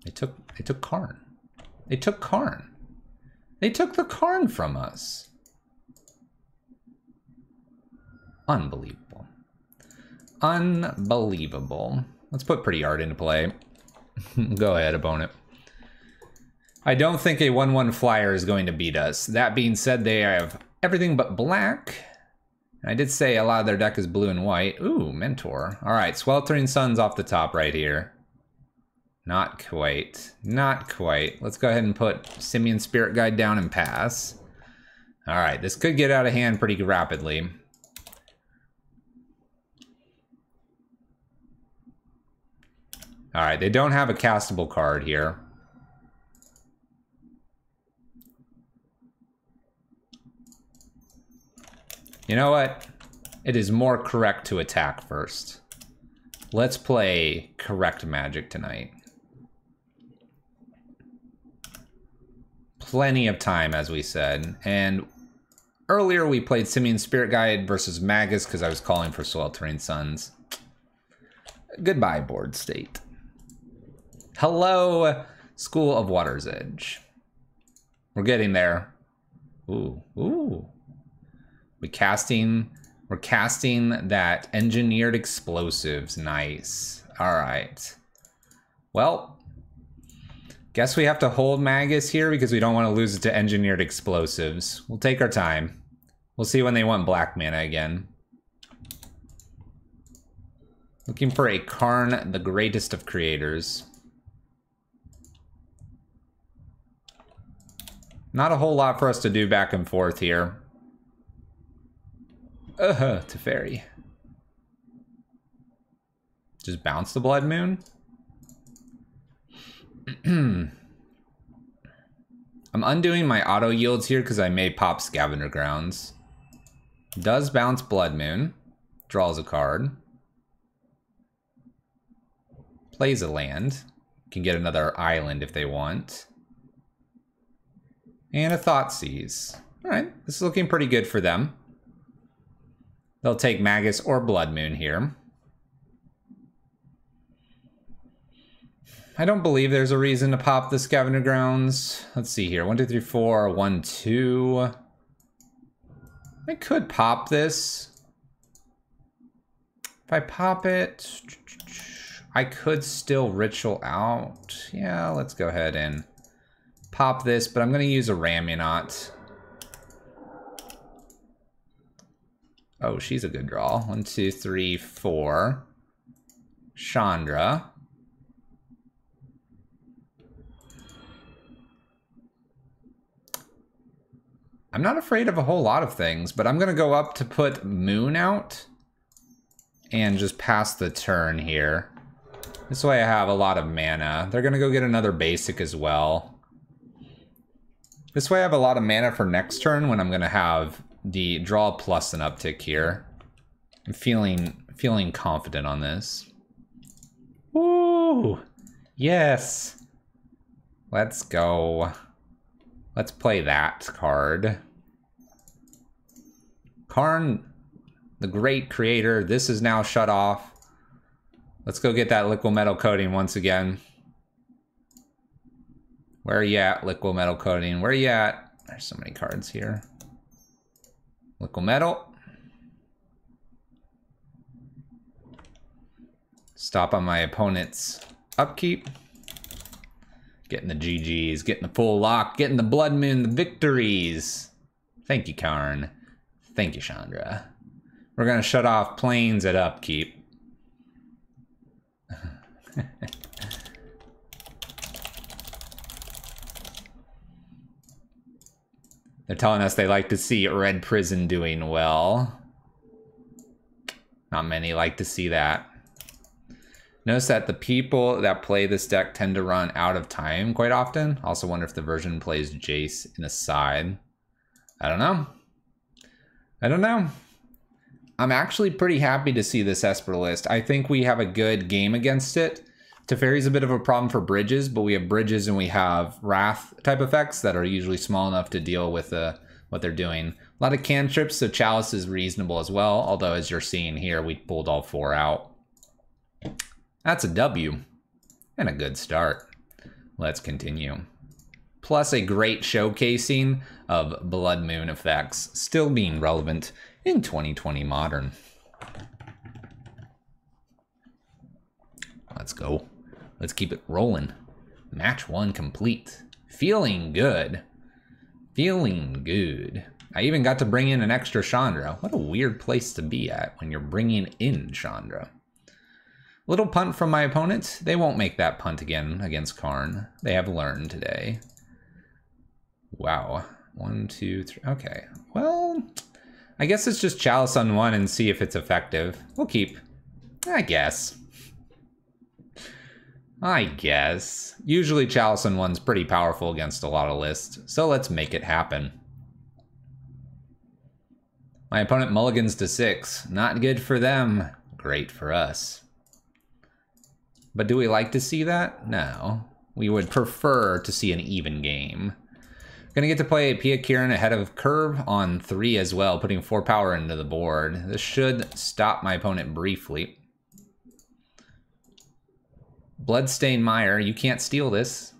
They took they took Karn. They took Karn. They took the Karn from us. Unbelievable. Unbelievable. Let's put pretty art into play. Go ahead, opponent. I don't think a 1-1 flyer is going to beat us. That being said, they have everything but black. I did say a lot of their deck is blue and white. Ooh, Mentor. All right, Sweltering Sun's off the top right here. Not quite. Not quite. Let's go ahead and put Simian Spirit Guide down and pass. All right, this could get out of hand pretty rapidly. All right, they don't have a castable card here. You know what? It is more correct to attack first. Let's play correct magic tonight. Plenty of time, as we said. And earlier we played Simian Spirit Guide versus Magus because I was calling for Sweltering Suns. Goodbye, board state. Hello, School of Water's Edge. We're getting there. Ooh, ooh. We casting, we're casting that engineered explosives. Nice. All right. Well, guess we have to hold Magus here because we don't want to lose it to engineered explosives. We'll take our time. We'll see when they want black mana again. Looking for a Karn, the greatest of creators. Not a whole lot for us to do back and forth here. Uh-huh, Teferi. Just bounce the Blood Moon? I'm undoing my auto yields here because I may pop Scavenger Grounds. Does bounce Blood Moon. Draws a card. Plays a land. Can get another island if they want. And a Thought Thoughtseize. Alright, this is looking pretty good for them. They'll take Magus or Blood Moon here. I don't believe there's a reason to pop the Scavenger Grounds. Let's see here. One, two, three, four. One, two. I could pop this. If I pop it, I could still ritual out. Yeah, let's go ahead and pop this, but I'm going to use a Ramunap. Oh, she's a good draw. One, two, three, four. Chandra. I'm not afraid of a whole lot of things, but I'm going to go up to put Moon out and just pass the turn here. This way I have a lot of mana. They're going to go get another basic as well. This way I have a lot of mana for next turn when I'm going to have the draw plus an uptick here. I'm feeling feeling confident on this. Ooh, yes. Let's go. Let's play that card. Karn, the great creator, this is now shut off. Let's go get that Liquimetal Coating once again. Where are you at, Liquimetal Coating? Where are you at? There's so many cards here. Liquimetal. Stop on my opponent's upkeep. Getting the GGs, getting the full lock, getting the Blood Moon, the victories. Thank you, Karn. Thank you, Chandra. We're going to shut off planes at upkeep. They're telling us they like to see Red Prison doing well. Not many like to see that. Notice that the people that play this deck tend to run out of time quite often. Also wonder if the version plays Jace in a side. I don't know. I don't know. I'm actually pretty happy to see this Esper list. I think we have a good game against it. Teferi's a bit of a problem for bridges, but we have bridges and we have Wrath type effects that are usually small enough to deal with uh, what they're doing. A lot of cantrips, so Chalice is reasonable as well, although as you're seeing here, we pulled all four out. That's a W and a good start. Let's continue. Plus a great showcasing of Blood Moon effects still being relevant in 2020 Modern. Let's go. Let's keep it rolling. Match one complete. Feeling good. Feeling good. I even got to bring in an extra Chandra. What a weird place to be at when you're bringing in Chandra. Little punt from my opponent. They won't make that punt again against Karn. They have learned today. Wow. One, two, three. Okay. Well, I guess it's just Chalice on one and see if it's effective. We'll keep. I guess. I guess. Usually Chalice on one's pretty powerful against a lot of lists, so let's make it happen. My opponent mulligans to six. Not good for them. Great for us. But do we like to see that? No. We would prefer to see an even game. Gonna get to play Pia Kiran ahead of Curve on three as well, putting four power into the board. This should stop my opponent briefly. Bloodstain Mire, you can't steal this.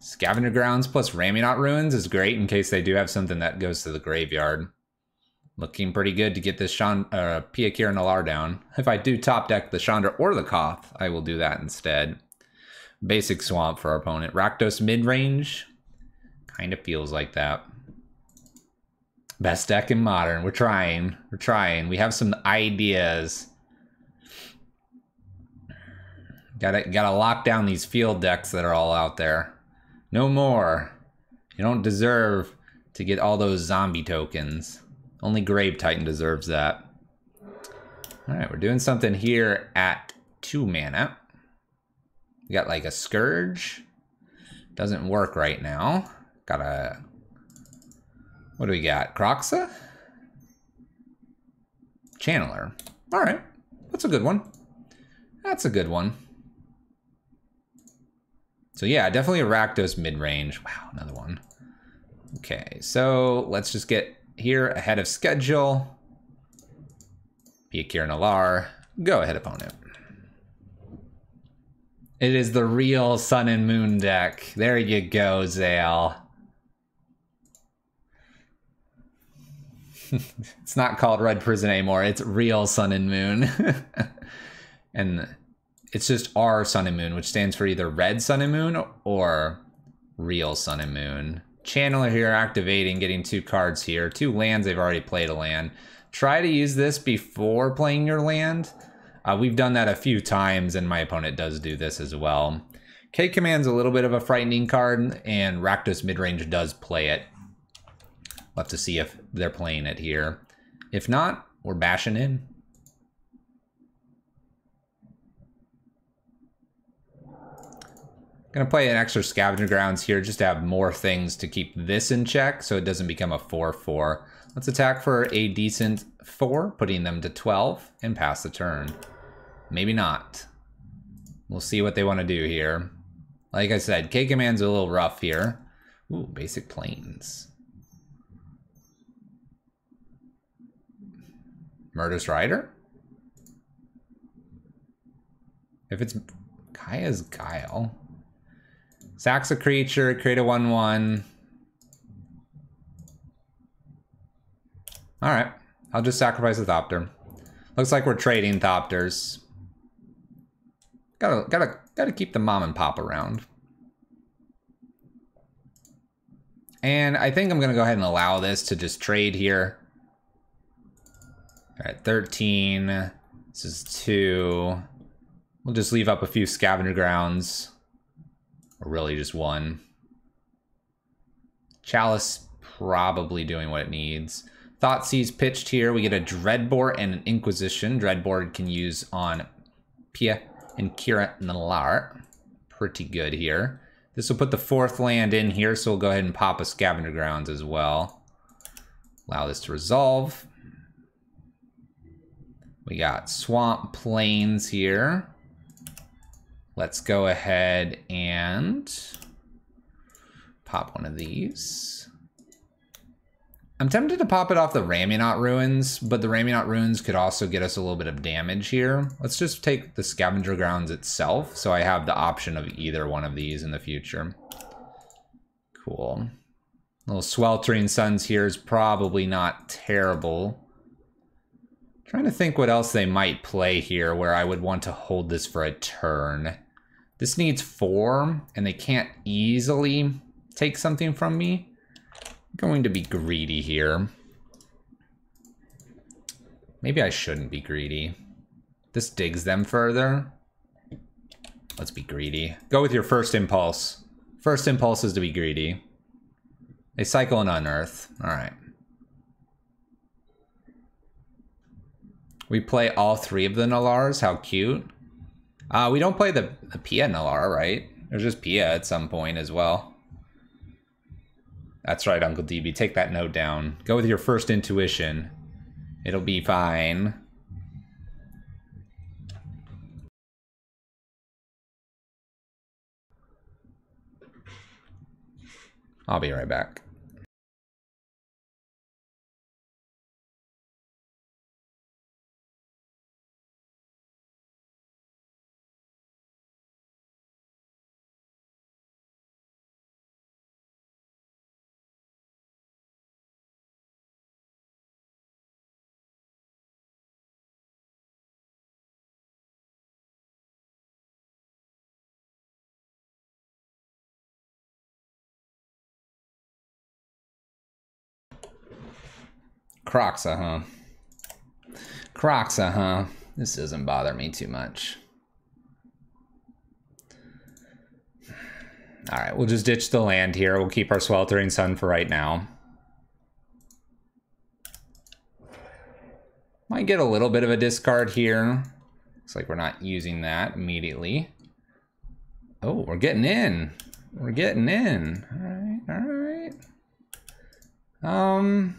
Scavenger Grounds plus Ramunap Ruins is great in case they do have something that goes to the graveyard. Looking pretty good to get this Sean, uh, Pia Kiran Nalaar down. If I do top deck the Chandra or the Koth, I will do that instead. Basic Swamp for our opponent. Rakdos mid-range. Kind of feels like that. Best deck in Modern. We're trying. We're trying. We have some ideas. Gotta, gotta lock down these field decks that are all out there. No more. You don't deserve to get all those zombie tokens. Only Grave Titan deserves that. Alright, we're doing something here at 2 mana. We got like a Scourge. Doesn't work right now. Got a... What do we got? Kroxa? Channeler. Alright, that's a good one. That's a good one. So yeah, definitely a Rakdos mid-range. Wow, another one. Okay, so let's just get here ahead of schedule. Kiran Nalaar. Go ahead, opponent. It is the real Sun and Moon deck. There you go, Zale. it's not called Red Prison anymore. It's real Sun and Moon. and it's just R Sun and Moon, which stands for either Red Sun and Moon or Real Sun and Moon. Channeler here activating, getting two cards here. Two lands, they've already played a land. Try to use this before playing your land. Uh, we've done that a few times, and my opponent does do this as well. K-Command's a little bit of a frightening card, and Rakdos Midrange does play it. We'll have to see if they're playing it here. If not, we're bashing in. Gonna play an extra scavenger grounds here just to have more things to keep this in check so it doesn't become a 4-4. Let's attack for a decent 4, putting them to 12, and pass the turn. Maybe not. We'll see what they want to do here. Like I said, K-Command's a little rough here. Ooh, basic planes. Murderous Rider? If it's Kaya's Guile. Sacks a creature, create a 1-1. Alright, I'll just sacrifice a Thopter. Looks like we're trading Thopters. Gotta, gotta, gotta keep the mom and pop around. And I think I'm gonna go ahead and allow this to just trade here. All right, 13. This is two. We'll just leave up a few scavenger grounds. Or really just one. Chalice probably doing what it needs. Thoughtseize pitched here. We get a Dreadbore and an Inquisition. Dreadbore can use on Pia and Kiran Nalaar. Pretty good here. This will put the fourth land in here, so we'll go ahead and pop a Scavenger Grounds as well. Allow this to resolve. We got Swamp Plains here. Let's go ahead and pop one of these. I'm tempted to pop it off the Ramunap Ruins, but the Ramunap Ruins could also get us a little bit of damage here. Let's just take the Scavenger Grounds itself, so I have the option of either one of these in the future. Cool. Little Sweltering Suns here is probably not terrible. Trying to think what else they might play here where I would want to hold this for a turn. This needs four, and they can't easily take something from me. I'm going to be greedy here. Maybe I shouldn't be greedy. This digs them further. Let's be greedy. Go with your first impulse. First impulse is to be greedy. They cycle and unearth. Alright. We play all three of the Nalaars. How cute. Uh, we don't play the, the Nalaar, right? There's just Pia at some point as well. That's right, Uncle DB. Take that note down. Go with your first intuition. It'll be fine. I'll be right back. Kroxa, huh? Kroxa, huh? This doesn't bother me too much. All right, we'll just ditch the land here. We'll keep our Sweltering Sun for right now. Might get a little bit of a discard here. Looks like we're not using that immediately. Oh, we're getting in. We're getting in. All right, all right. Um,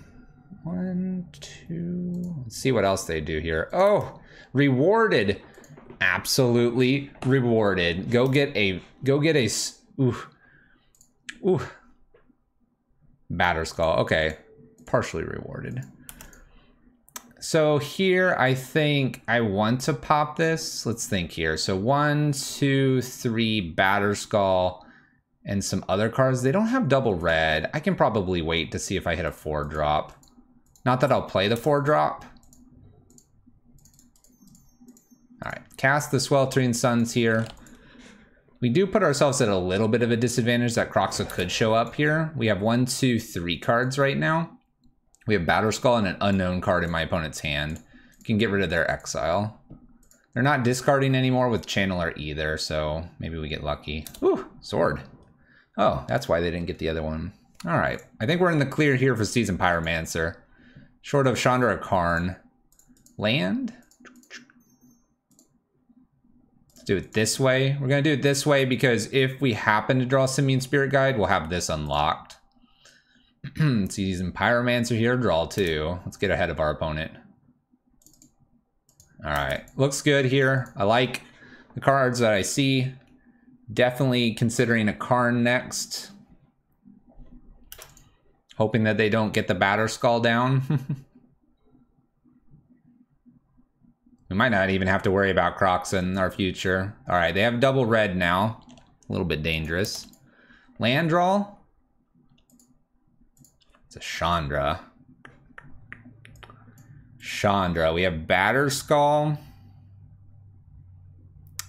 one, two. Let's see what else they do here. Oh, rewarded. Absolutely rewarded. Go get a. Go get a. Ooh. Ooh. Batterskull. Okay. Partially rewarded. So here, I think I want to pop this. Let's think here. So one, two, three, Batterskull and some other cards. They don't have double red. I can probably wait to see if I hit a four drop. Not that I'll play the four drop. All right, cast the Sweltering Suns here. We do put ourselves at a little bit of a disadvantage that Kroxa could show up here. We have one, two, three cards right now. We have Batterskull and an unknown card in my opponent's hand. Can get rid of their exile. They're not discarding anymore with Channeler either, so maybe we get lucky. Ooh, sword. Oh, that's why they didn't get the other one. All right, I think we're in the clear here for Seasoned Pyromancer. Short of Chandra Karn. Land? Let's do it this way. We're going to do it this way because if we happen to draw Simian Spirit Guide, we'll have this unlocked. Seasoned Pyromancer here, draw two. Let's get ahead of our opponent. All right, looks good here. I like the cards that I see. Definitely considering a Karn next. Hoping that they don't get the batter skull down. we might not even have to worry about Crocs in our future. All right, they have double red now. A little bit dangerous. Land draw. It's a Chandra. Chandra. We have Batterskull.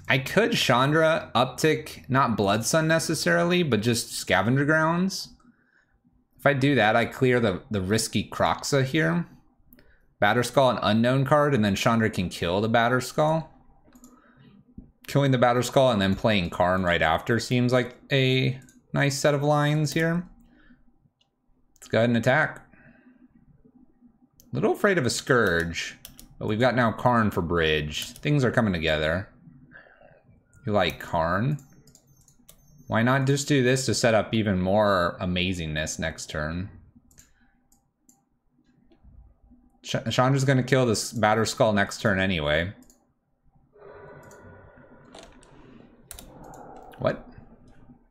I could Chandra uptick, not Blood Sun necessarily, but just Scavenger Grounds. If I do that, I clear the, the risky Kroxa here. Batterskull, an unknown card, and then Chandra can kill the Batterskull. Killing the Batterskull and then playing Karn right after seems like a nice set of lines here. Let's go ahead and attack. A little afraid of a Scourge, but we've got now Karn for bridge. Things are coming together. You like Karn? Why not just do this to set up even more amazingness next turn? Ch Chandra's gonna kill this Batterskull next turn anyway. What?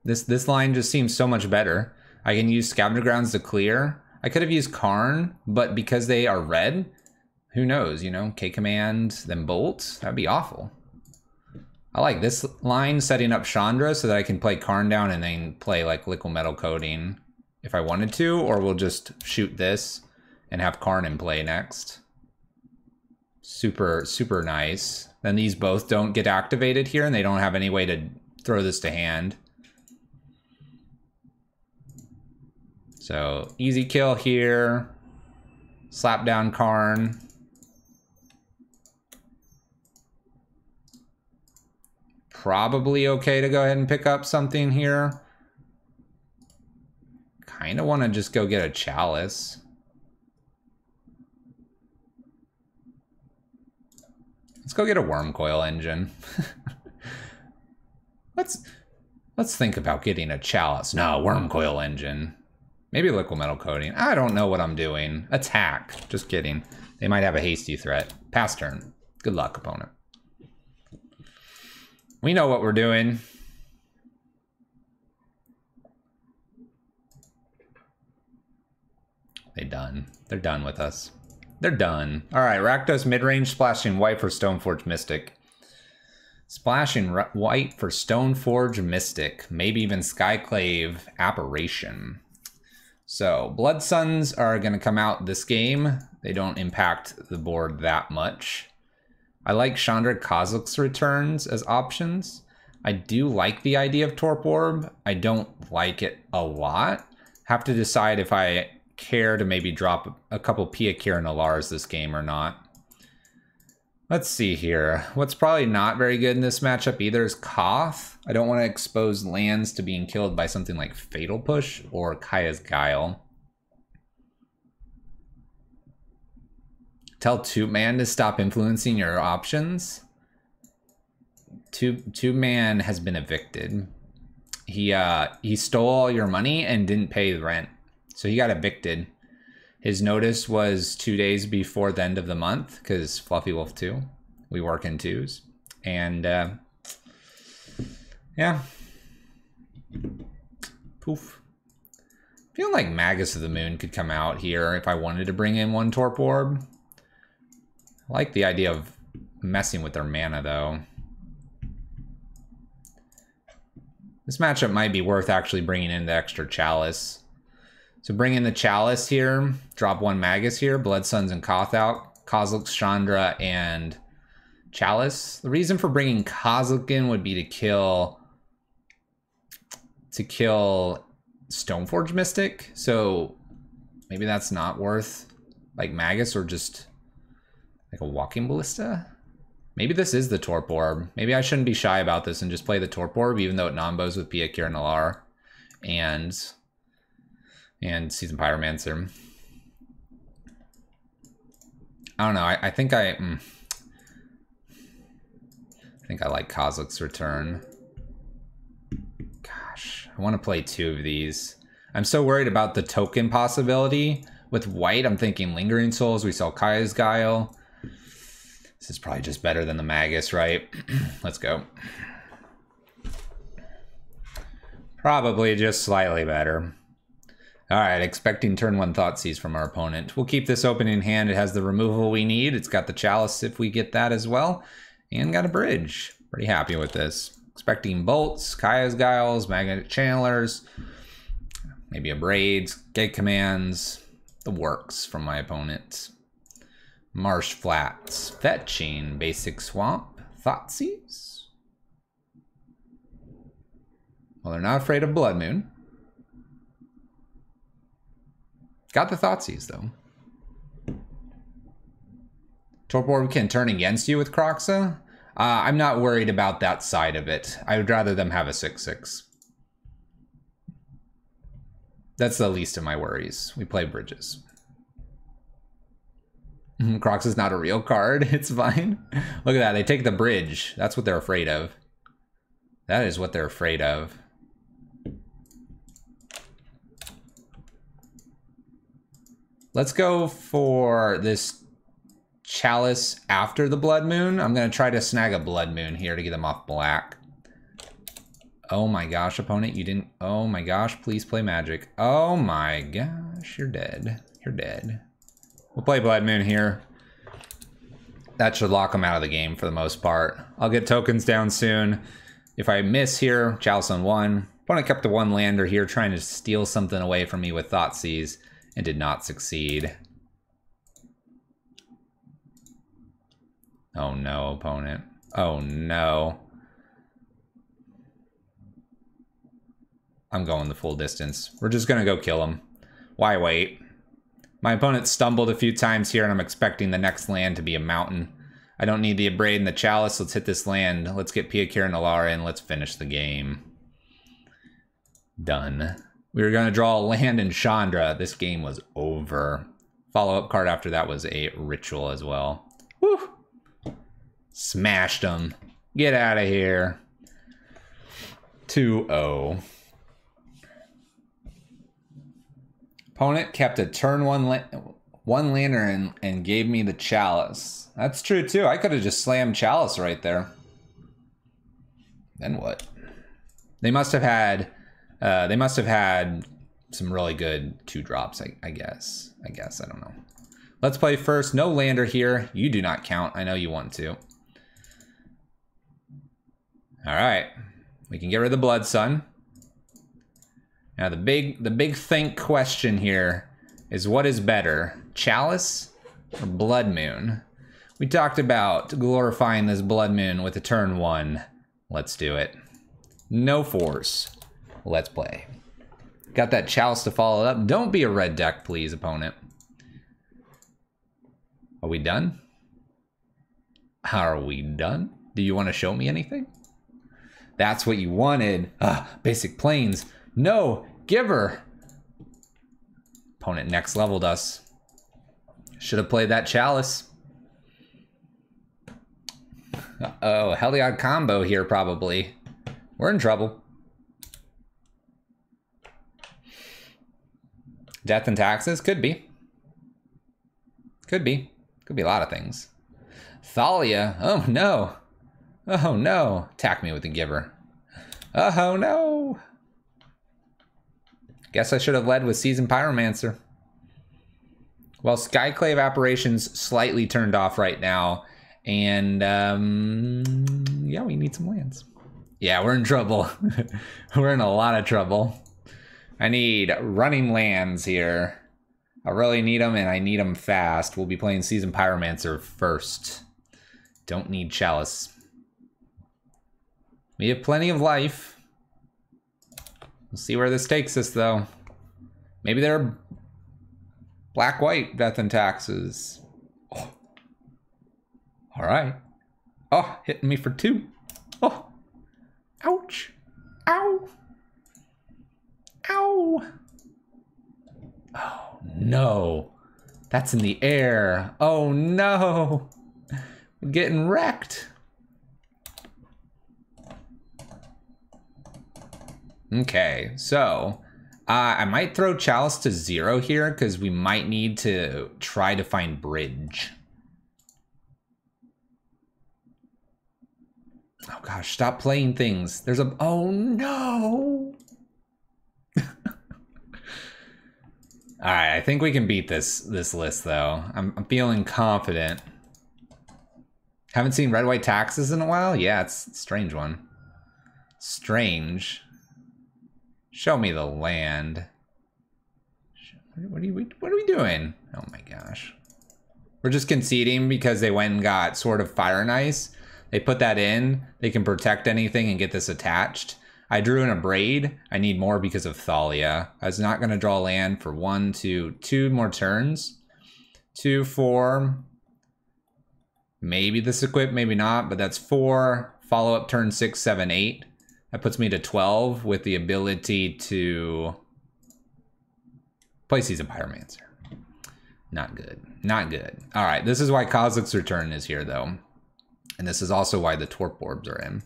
This this line just seems so much better. I can use Scavenger Grounds to clear. I could have used Karn, but because they are red, who knows, you know, K-Command, then Bolt, that'd be awful. I like this line setting up Chandra so that I can play Karn down and then play like Liquimetal Coating if I wanted to, or we'll just shoot this and have Karn in play next. Super, super nice. Then these both don't get activated here and they don't have any way to throw this to hand. So easy kill here. Slap down Karn. Probably okay to go ahead and pick up something here. Kind of want to just go get a chalice. Let's go get a Wurmcoil Engine. let's let's think about getting a chalice. No, Wurmcoil Engine. Maybe Liquimetal coating. I don't know what I'm doing. Attack. Just kidding. They might have a hasty threat. Pass turn. Good luck, opponent. We know what we're doing. They done. They're done with us. They're done. All right, Rakdos mid-range splashing white for Stoneforge Mystic. Splashing white for Stoneforge Mystic. Maybe even Skyclave Apparition. So Blood Suns are going to come out this game. They don't impact the board that much. I like Chandra Kozilek's returns as options. I do like the idea of Torpor Orb. I don't like it a lot. Have to decide if I care to maybe drop a couple Pia Kiran Nalaars this game or not. Let's see here. What's probably not very good in this matchup either is Koth. I don't want to expose lands to being killed by something like Fatal Push or Kaya's Guile. Tell Two Man to stop influencing your options. Two Two Man has been evicted. He uh he stole all your money and didn't pay the rent. So he got evicted. His notice was two days before the end of the month because Fluffy Wolf 2. We work in twos. And uh, yeah. Poof. Feeling like Magus of the Moon could come out here if I wanted to bring in one Torpor Orb. I like the idea of messing with their mana though. This matchup might be worth actually bringing in the extra Chalice. So bring in the Chalice here, drop one Magus here, Blood Suns and Koth out, Kozilek, Chandra, and Chalice. The reason for bringing Kozilek in would be to kill to kill Stoneforge Mystic. So maybe that's not worth like Magus or just like a Walking Ballista. Maybe this is the Torpor Orb. Maybe I shouldn't be shy about this and just play the Torpor Orb, even though it nombos with Pia Kiran Nalaar. And and Seasoned Pyromancer. I don't know. I, I think I... Mm, I think I like Kozilek's Return. Gosh, I want to play two of these. I'm so worried about the token possibility. With white, I'm thinking Lingering Souls. We saw Kaya's Guile. This is probably just better than the Magus, right? Let's go. Probably just slightly better. All right, expecting turn one Thoughtseize from our opponent. We'll keep this open in hand. It has the removal we need. It's got the Chalice if we get that as well. And got a bridge. Pretty happy with this. Expecting bolts, Kaya's Guiles, Magnetic Channelers, maybe a Braids, Gate Commands, the works from my opponent. Marsh Flats, Fetching, Basic Swamp, Thoughtseize. Well, they're not afraid of Blood Moon. Got the Thoughtseize, though. Torpor Orb can turn against you with Kroxa. Uh, I'm not worried about that side of it. I would rather them have a 6-6. That's the least of my worries. We play bridges. Mm-hmm. Crocs is not a real card. It's fine. Look at that. They take the bridge. That's what they're afraid of. That is what they're afraid of. Let's go for this Chalice after the Blood Moon. I'm going to try to snag a Blood Moon here to get them off black. Oh my gosh, opponent, you didn't... Oh my gosh, please play Magic. Oh my gosh, you're dead. You're dead. We'll play Blood Moon here. That should lock them out of the game for the most part. I'll get tokens down soon. If I miss here, Chalice on one. Opponent kept the one lander here trying to steal something away from me with Thoughtseize and did not succeed. Oh no, opponent. Oh no. I'm going the full distance. We're just gonna go kill him. Why wait? My opponent stumbled a few times here and I'm expecting the next land to be a mountain. I don't need the Abrade and the Chalice. Let's hit this land. Let's get Pia Kiran Nalaar and let's finish the game. Done. We were going to draw a land in Chandra. This game was over. Follow-up card after that was a ritual as well. Woo! Smashed them. Get out of here. 2-0. Opponent kept a turn one la- one lander and, and gave me the chalice. That's true too. I could have just slammed chalice right there. Then what? They must have had uh, they must have had some really good two drops, I, I guess. I guess, I don't know. Let's play first. No lander here. You do not count. I know you want to. All right. We can get rid of the Blood Sun. Now the big the big think question here is what is better, Chalice or Blood Moon? We talked about glorifying this Blood Moon with a turn one. Let's do it. No force. Let's play. Got that Chalice to follow up. Don't be a red deck, please, opponent. Are we done? Are we done? Do you want to show me anything? That's what you wanted. Ah, basic plains. No, giver. Opponent next leveled us. Should have played that chalice. Uh oh, Heliod combo here probably. We're in trouble. Death and taxes? Could be. Could be. Could be a lot of things. Thalia? Oh no. Oh no. Attack me with the giver. Oh no. Guess I should have led with Seasoned Pyromancer. Well, Skyclave Apparitions slightly turned off right now. And um, yeah, we need some lands. Yeah, we're in trouble. we're in a lot of trouble. I need running lands here. I really need them, and I need them fast. We'll be playing Seasoned Pyromancer first. Don't need Chalice. We have plenty of life. We'll see where this takes us, though. Maybe they're black-white death and taxes. Oh. All right. Oh, hitting me for two. Oh. Ouch. Ow. Ow! Oh, no. That's in the air. Oh, no. We're getting wrecked. Okay, so uh, I might throw Chalice to zero here because we might need to try to find bridge. Oh gosh, stop playing things. There's a, oh no. All right, I think we can beat this this list though. I'm, I'm feeling confident. Haven't seen red white taxes in a while. Yeah, it's strange one. Strange. Show me the land. What are, you, what are we doing? Oh my gosh. We're just conceding because they went and got Sword of Fire and Ice. They put that in. They can protect anything and get this attached. I drew in Abrade. I need more because of Thalia. I was not going to draw land for one, two, two more turns. Two, four. Maybe this equip, maybe not, but that's four. Follow up turn six, seven, eight. That puts me to 12 with the ability to play Seasoned Pyromancer. Not good. Not good. All right, this is why Kozilek's Return is here, though. And this is also why the Torpor Orbs are in.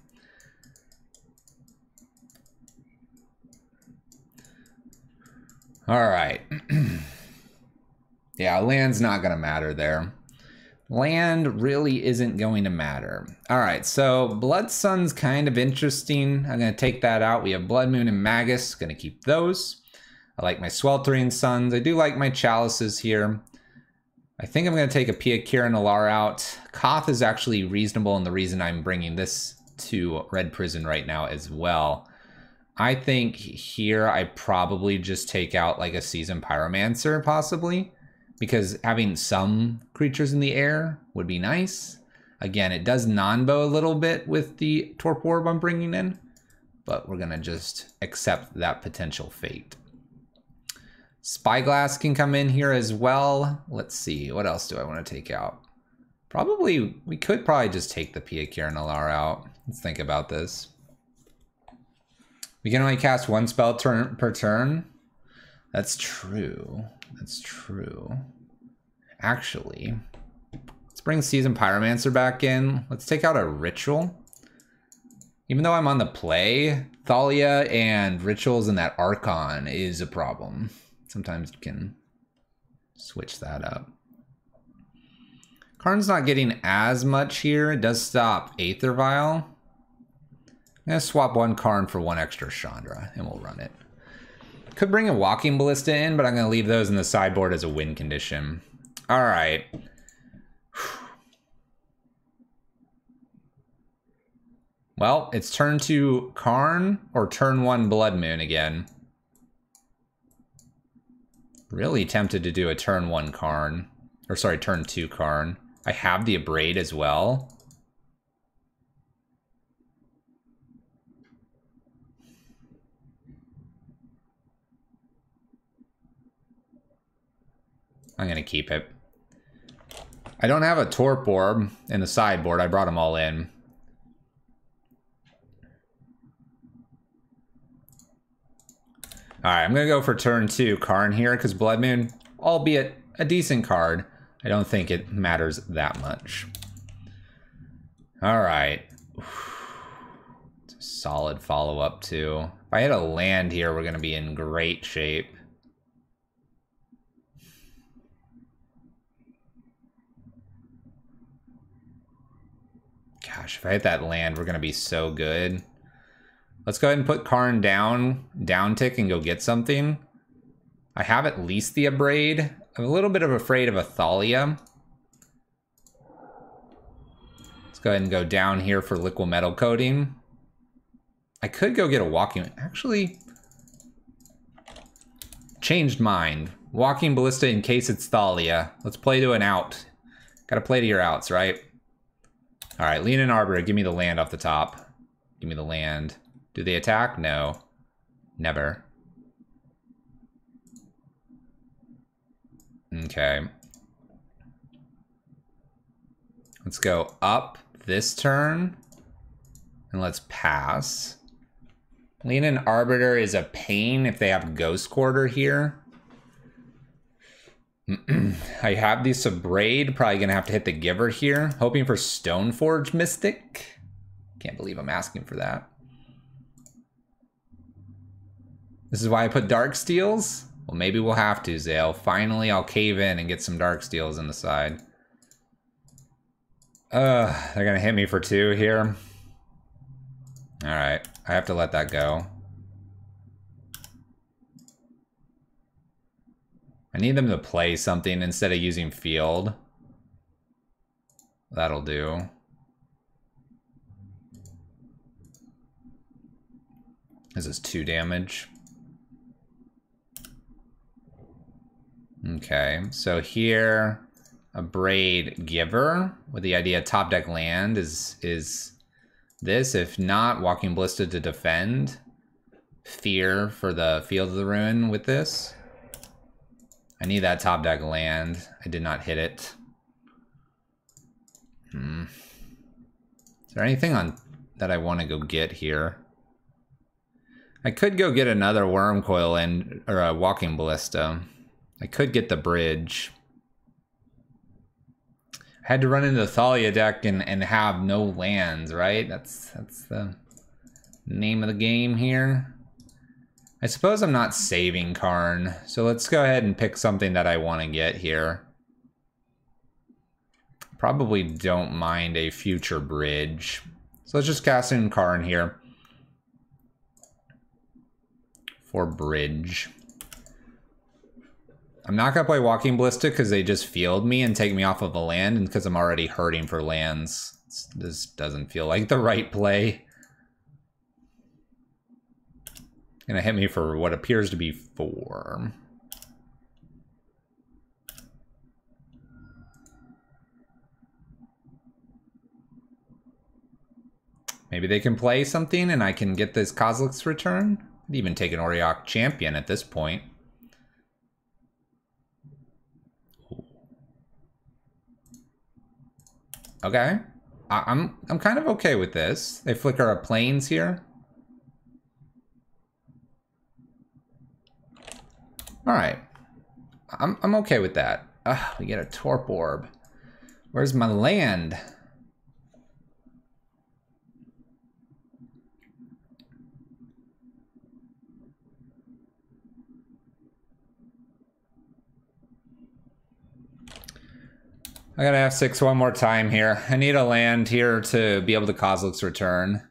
All right. yeah, land's not going to matter there. Land really isn't going to matter. All right, so Blood Sun's kind of interesting. I'm to take that out. We have Blood Moon and Magus. To keep those. I like my Sweltering Suns. I do like my Chalices here. I think I'm to take a Pia Kiran Nalaar out. Koth is actually reasonable, and the reason I'm bringing this to Red Prison right now as well. I think here I probably just take out like a seasoned pyromancer possibly because having some creatures in the air would be nice. Again, it does non-bow a little bit with the Torpor Orb I'm bringing in, but we're gonna just accept that potential fate. Spyglass can come in here as well. Let's see, what else do I wanna take out? Probably, we could probably just take the Pia Kiran Nalaar out. Let's think about this. We can only cast one spell turn per turn. That's true. That's true. Actually, let's bring Seasoned Pyromancer back in. Let's take out a Ritual. Even though I'm on the play, Thalia and Rituals and that Archon is a problem. sometimes you can switch that up. Karn's not getting as much here. It does stop Aether Vial. I'm going to swap one Karn for one extra Chandra, and we'll run it. Could bring a Walking Ballista in, but I'm going to leave those in the sideboard as a win condition. All right. Well, it's turn two Karn or turn one Blood Moon again. Really tempted to do a turn one Karn. Or sorry, turn two Karn. I have the Abrade as well. I'm going to keep it. I don't have a Torpor Orb in the sideboard. I brought them all in. Alright, I'm going to go for turn two Karn here because Blood Moon, albeit a decent card, I don't think it matters that much. Alright. Solid follow-up too. If I had a land here, we're going to be in great shape. Gosh, if I hit that land, we're going to be so good. Let's go ahead and put Karn down, down tick, and go get something. I have at least the Abrade. I'm a little bit of afraid of a Thalia. Let's go ahead and go down here for Liquimetal Coating. I could go get a Walking... Actually, changed mind. Walking Ballista in case it's Thalia. Let's play to an out. Gotta play to your outs, right? All right, Leonin Arbiter, give me the land off the top. Give me the land. Do they attack? No. Never. Okay. Let's go up this turn. And let's pass. Leonin Arbiter is a pain if they have Ghost Quarter here. I have these this Braid. probably gonna have to hit the Giver here. Hoping for Stoneforge Mystic. Can't believe I'm asking for that. This is why I put Dark Steels? Well, maybe we'll have to, Zale. Finally, I'll cave in and get some Dark Steels in the side. Uh, they're gonna hit me for two here. Alright, I have to let that go. I need them to play something instead of using field. That'll do. This is two damage. Okay, so here, Abrade Giver with the idea top deck land is is this. If not, Walking Ballista to defend. Fear for the Field of the Ruin with this. I need that top deck land. I did not hit it. Hmm. Is there anything on that I want to go get here? I could go get another Wurmcoil and or a Walking Ballista. I could get the bridge. I had to run into the Thalia deck and, and have no lands, right? That's that's the name of the game here. I suppose I'm not saving Karn, so let's go ahead and pick something that I want to get here. Probably don't mind a future bridge. So let's just cast in Karn here. For bridge. I'm not going to play Walking Ballista because they just field me and take me off of the land and because I'm already hurting for lands. This doesn't feel like the right play. Gonna hit me for what appears to be four. Maybe they can play something and I can get this Kozilek's return. I'd even take an Auriok champion at this point. Okay. I I'm I'm kind of okay with this. They flicker a plains here. All right. I'm, I'm okay with that. Ugh, we get a Torpor Orb. Where's my land? I gotta have six one more time here. I need a land here to be able to Kozilek's return.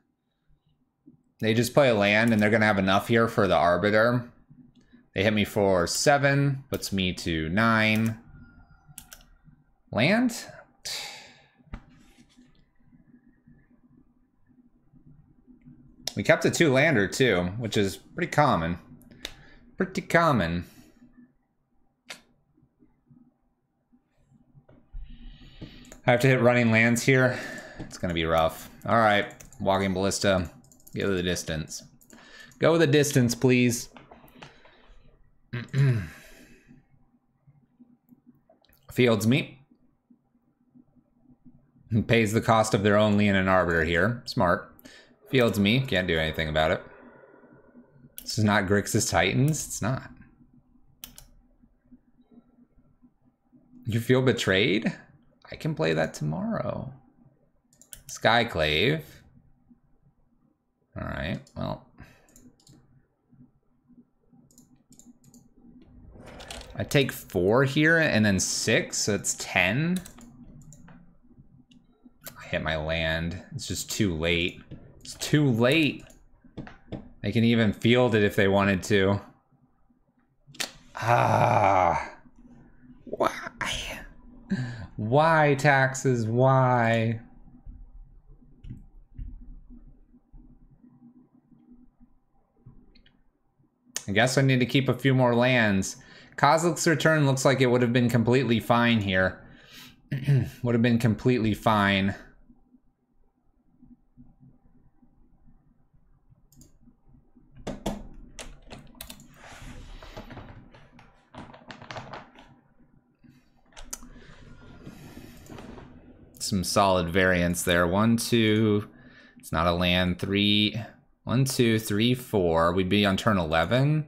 They just play a land and they're gonna have enough here for the Arbiter. They hit me for seven, puts me to nine. Land? We kept a two lander too, which is pretty common. Pretty common. I have to hit running lands here. It's gonna be rough. All right, walking ballista. Go the distance. Go the distance, please. Fields me. Pays the cost of their own Leonin and Arbiter here. Smart. Fields me. Can't do anything about it. This is not Grixis Titans. It's not. You feel betrayed? I can play that tomorrow. Skyclave. All right, well. I take four here and then six, so it's 10. I hit my land. It's just too late. It's too late. They can even field it if they wanted to. Ah. Why? Why taxes? Why? I guess I need to keep a few more lands. Kozilek's return looks like it would have been completely fine here. would have been completely fine. Some solid variance there. One, two, it's not a land. Three, one, two, three, four. We'd be on turn 11.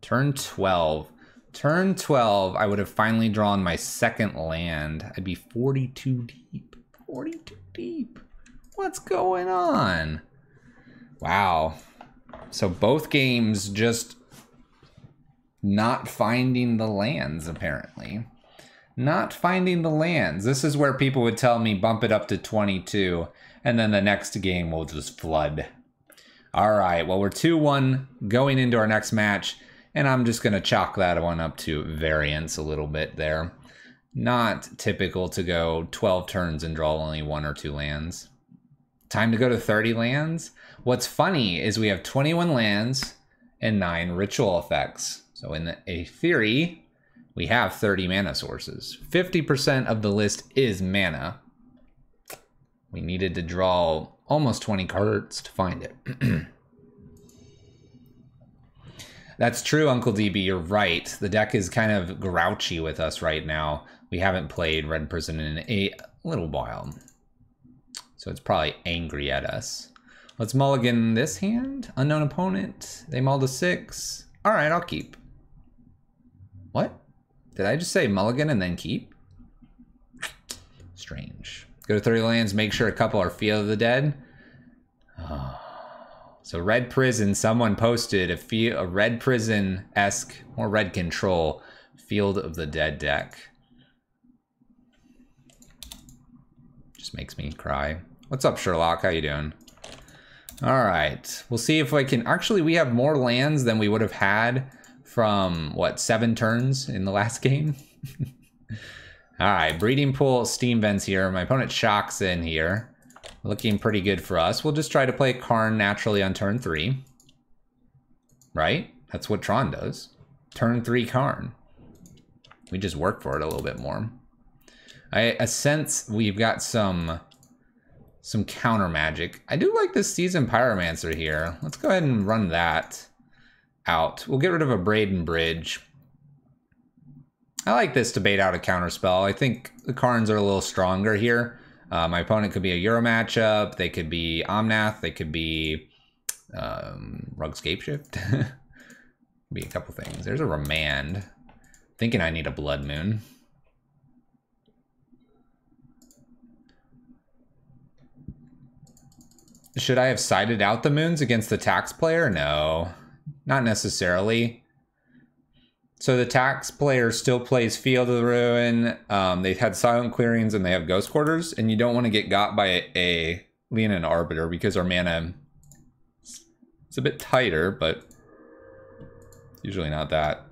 Turn 12. Turn 12, I would have finally drawn my second land. I'd be 42 deep. 42 deep. What's going on? Wow. So both games just not finding the lands, apparently. Not finding the lands. This is where people would tell me bump it up to 22, and then the next game will just flood. All right, well, we're 2 1 going into our next match, and I'm just going to chalk that one up to variance a little bit there. Not typical to go 12 turns and draw only one or two lands. Time to go to 30 lands. What's funny is we have 21 lands and 9 ritual effects. So, in a theory, we have 30 mana sources. 50% of the list is mana. We needed to draw almost 20 cards to find it. That's true, Uncle DB. You're right. The deck is kind of grouchy with us right now. We haven't played Red Prison in a little while. So it's probably angry at us. Let's mulligan this hand. Unknown opponent. They mulled a six. All right, I'll keep. What? Did I just say mulligan and then keep? Strange. Go to 30 lands, make sure a couple are Field of the Dead. Oh. So Red Prison, someone posted a, fee- a Red Prison-esque, more Red Control, Field of the Dead deck. Just makes me cry. What's up, Sherlock? How you doing? All right, we'll see if I can... Actually, we have more lands than we would have had from, what, seven turns in the last game? All right, breeding pool, steam vents here. My opponent shocks in here. Looking pretty good for us. We'll just try to play Karn naturally on turn three. Right? That's what Tron does. Turn three Karn. We just work for it a little bit more. I, I sense we've got some some counter magic. I do like this Seasoned Pyromancer here. Let's go ahead and run that out. We'll get rid of Abrade and Bridge. I like this to bait out a counterspell. I think the Karns are a little stronger here. Uh, my opponent could be a Uro matchup. They could be Omnath. They could be um, Rug Scapeshift. be a couple things. There's a Remand. Thinking I need a Blood Moon. Should I have sided out the moons against the tax player? No, not necessarily. So the tax player still plays Field of the Ruin. Um, they've had Silent Clearings and they have Ghost Quarters, and you don't want to get got by a, a Leonin Arbiter because our mana is a bit tighter, but usually not that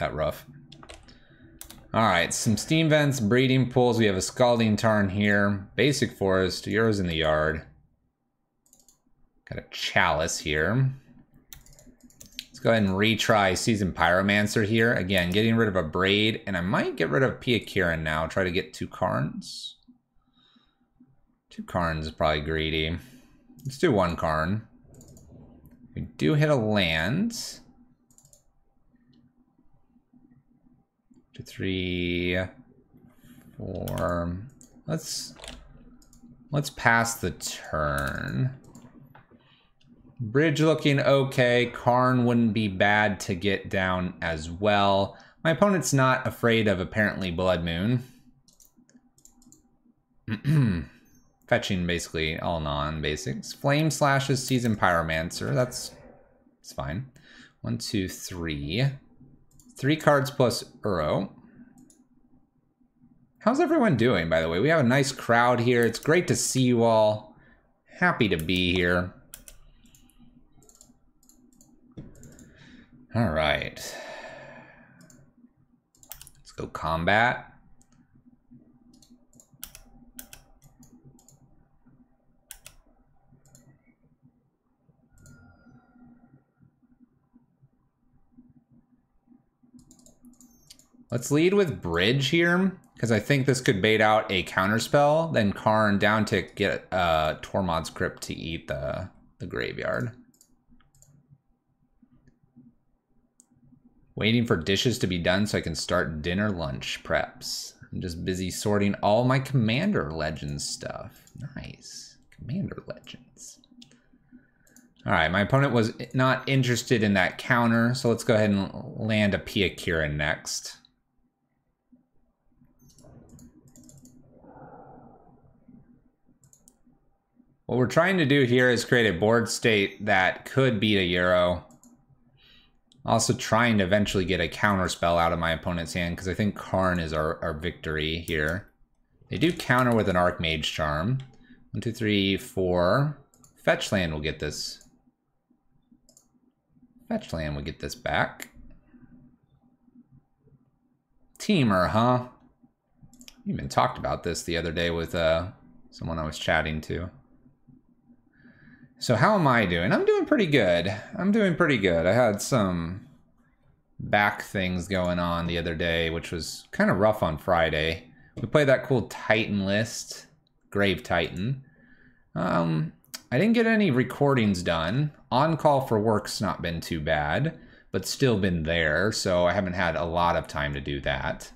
that rough. All right, some steam vents, breeding pools. We have a scalding tarn here. Basic forest, yours in the yard. Got a chalice here. Let's go ahead and retry Seasoned Pyromancer here. Again, getting rid of Abrade, and I might get rid of Pia Kiran now. Try to get two Karns. Two Karns is probably greedy. Let's do one Karn. We do hit a land. two, three, four. Let's let's pass the turn. Bridge looking okay. Karn wouldn't be bad to get down as well. My opponent's not afraid of apparently Blood Moon. Fetching basically all non-basics. Flame Slashes, Seasoned Pyromancer. That's, that's fine. One, two, three. Three cards plus Uro. How's everyone doing, by the way? We have a nice crowd here. It's great to see you all. Happy to be here. All right. Let's go combat. Let's lead with Bridge here, because I think this could bait out a counterspell. Then Karn down to get uh, Tormod's Crypt to eat the, the graveyard. Waiting for dishes to be done so I can start dinner lunch preps. I'm just busy sorting all my Commander Legends stuff. Nice. Commander Legends. All right, my opponent was not interested in that counter, so let's go ahead and land a Pia Kiran next. What we're trying to do here is create a board state that could beat a Uro. Also trying to eventually get a counter spell out of my opponent's hand because I think Karn is our, our victory here. They do counter with an Archmage Charm. One, two, three, four. Fetch land will get this. Fetch land will get this back. Temur, huh? We even talked about this the other day with uh, someone I was chatting to. So how am I doing? I'm doing pretty good. I'm doing pretty good. I had some back things going on the other day, which was kind of rough on Friday. We played that cool Titan list, Grave Titan. Um, I didn't get any recordings done. On call for work's not been too bad, but still been there, so I haven't had a lot of time to do that.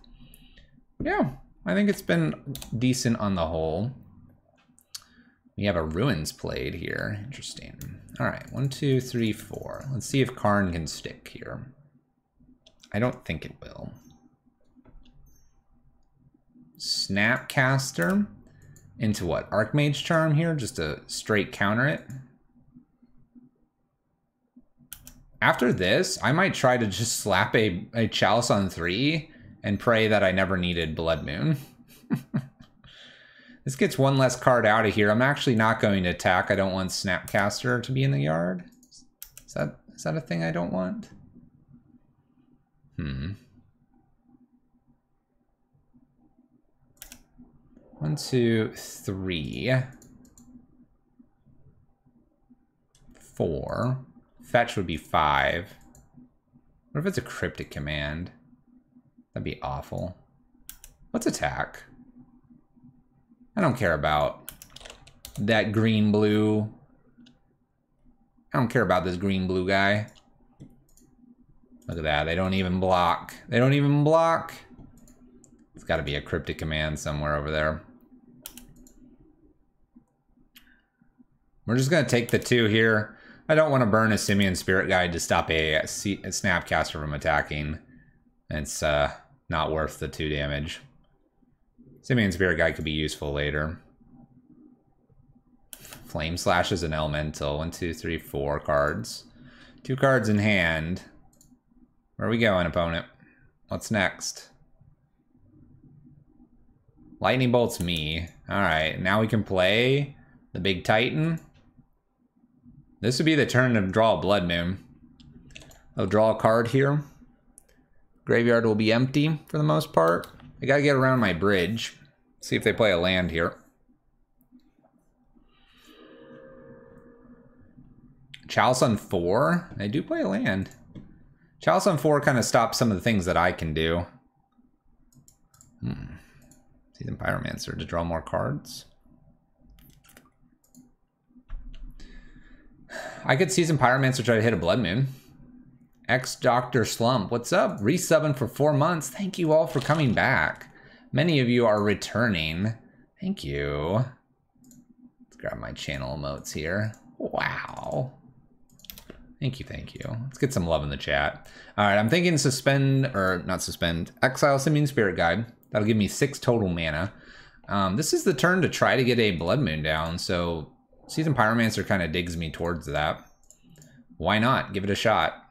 Yeah, I think it's been decent on the whole. We have a ruins played here. Interesting. All right, one, two, three, four. Let's see if Karn can stick here. I don't think it will. Snapcaster into what? Archmage Charm here, just to straight counter it. After this, I might try to just slap a, a Chalice on three and pray that I never needed Blood Moon. This gets one less card out of here. I'm actually not going to attack. I don't want Snapcaster to be in the yard. Is that is that a thing I don't want? Hmm. One, two, three. Four. Fetch would be five. What if it's a cryptic command? That'd be awful. Let's attack? I don't care about that green blue. I don't care about this green blue guy. Look at that. They don't even block. They don't even block. It's got to be a cryptic command somewhere over there. We're just going to take the two here. I don't want to burn a Simian Spirit Guide to stop a, a Snapcaster from attacking. It's uh, not worth the two damage. Simian Spirit Guide could be useful later. Flame Slash is an elemental. One, two, three, four cards. Two cards in hand. Where are we going, opponent? What's next? Lightning bolt's me. Alright, now we can play the big titan. This would be the turn to draw a blood moon. I'll draw a card here. Graveyard will be empty for the most part. I gotta get around my bridge. See if they play a land here. Chalice on 4? They do play a land. Chalice on 4 kind of stops some of the things that I can do. Hmm. Seasoned Pyromancer to draw more cards. I could Seasoned Pyromancer try to hit a Blood Moon. Ex Doctor Slump, what's up? Resubbing for four months. Thank you all for coming back. Many of you are returning. Thank you. Let's grab my channel emotes here. Wow. Thank you, thank you. Let's get some love in the chat. All right, I'm thinking suspend, or not suspend, exile Simian Spirit Guide. That'll give me six total mana. Um, this is the turn to try to get a Blood Moon down, so Seasoned Pyromancer kind of digs me towards that. Why not? Give it a shot.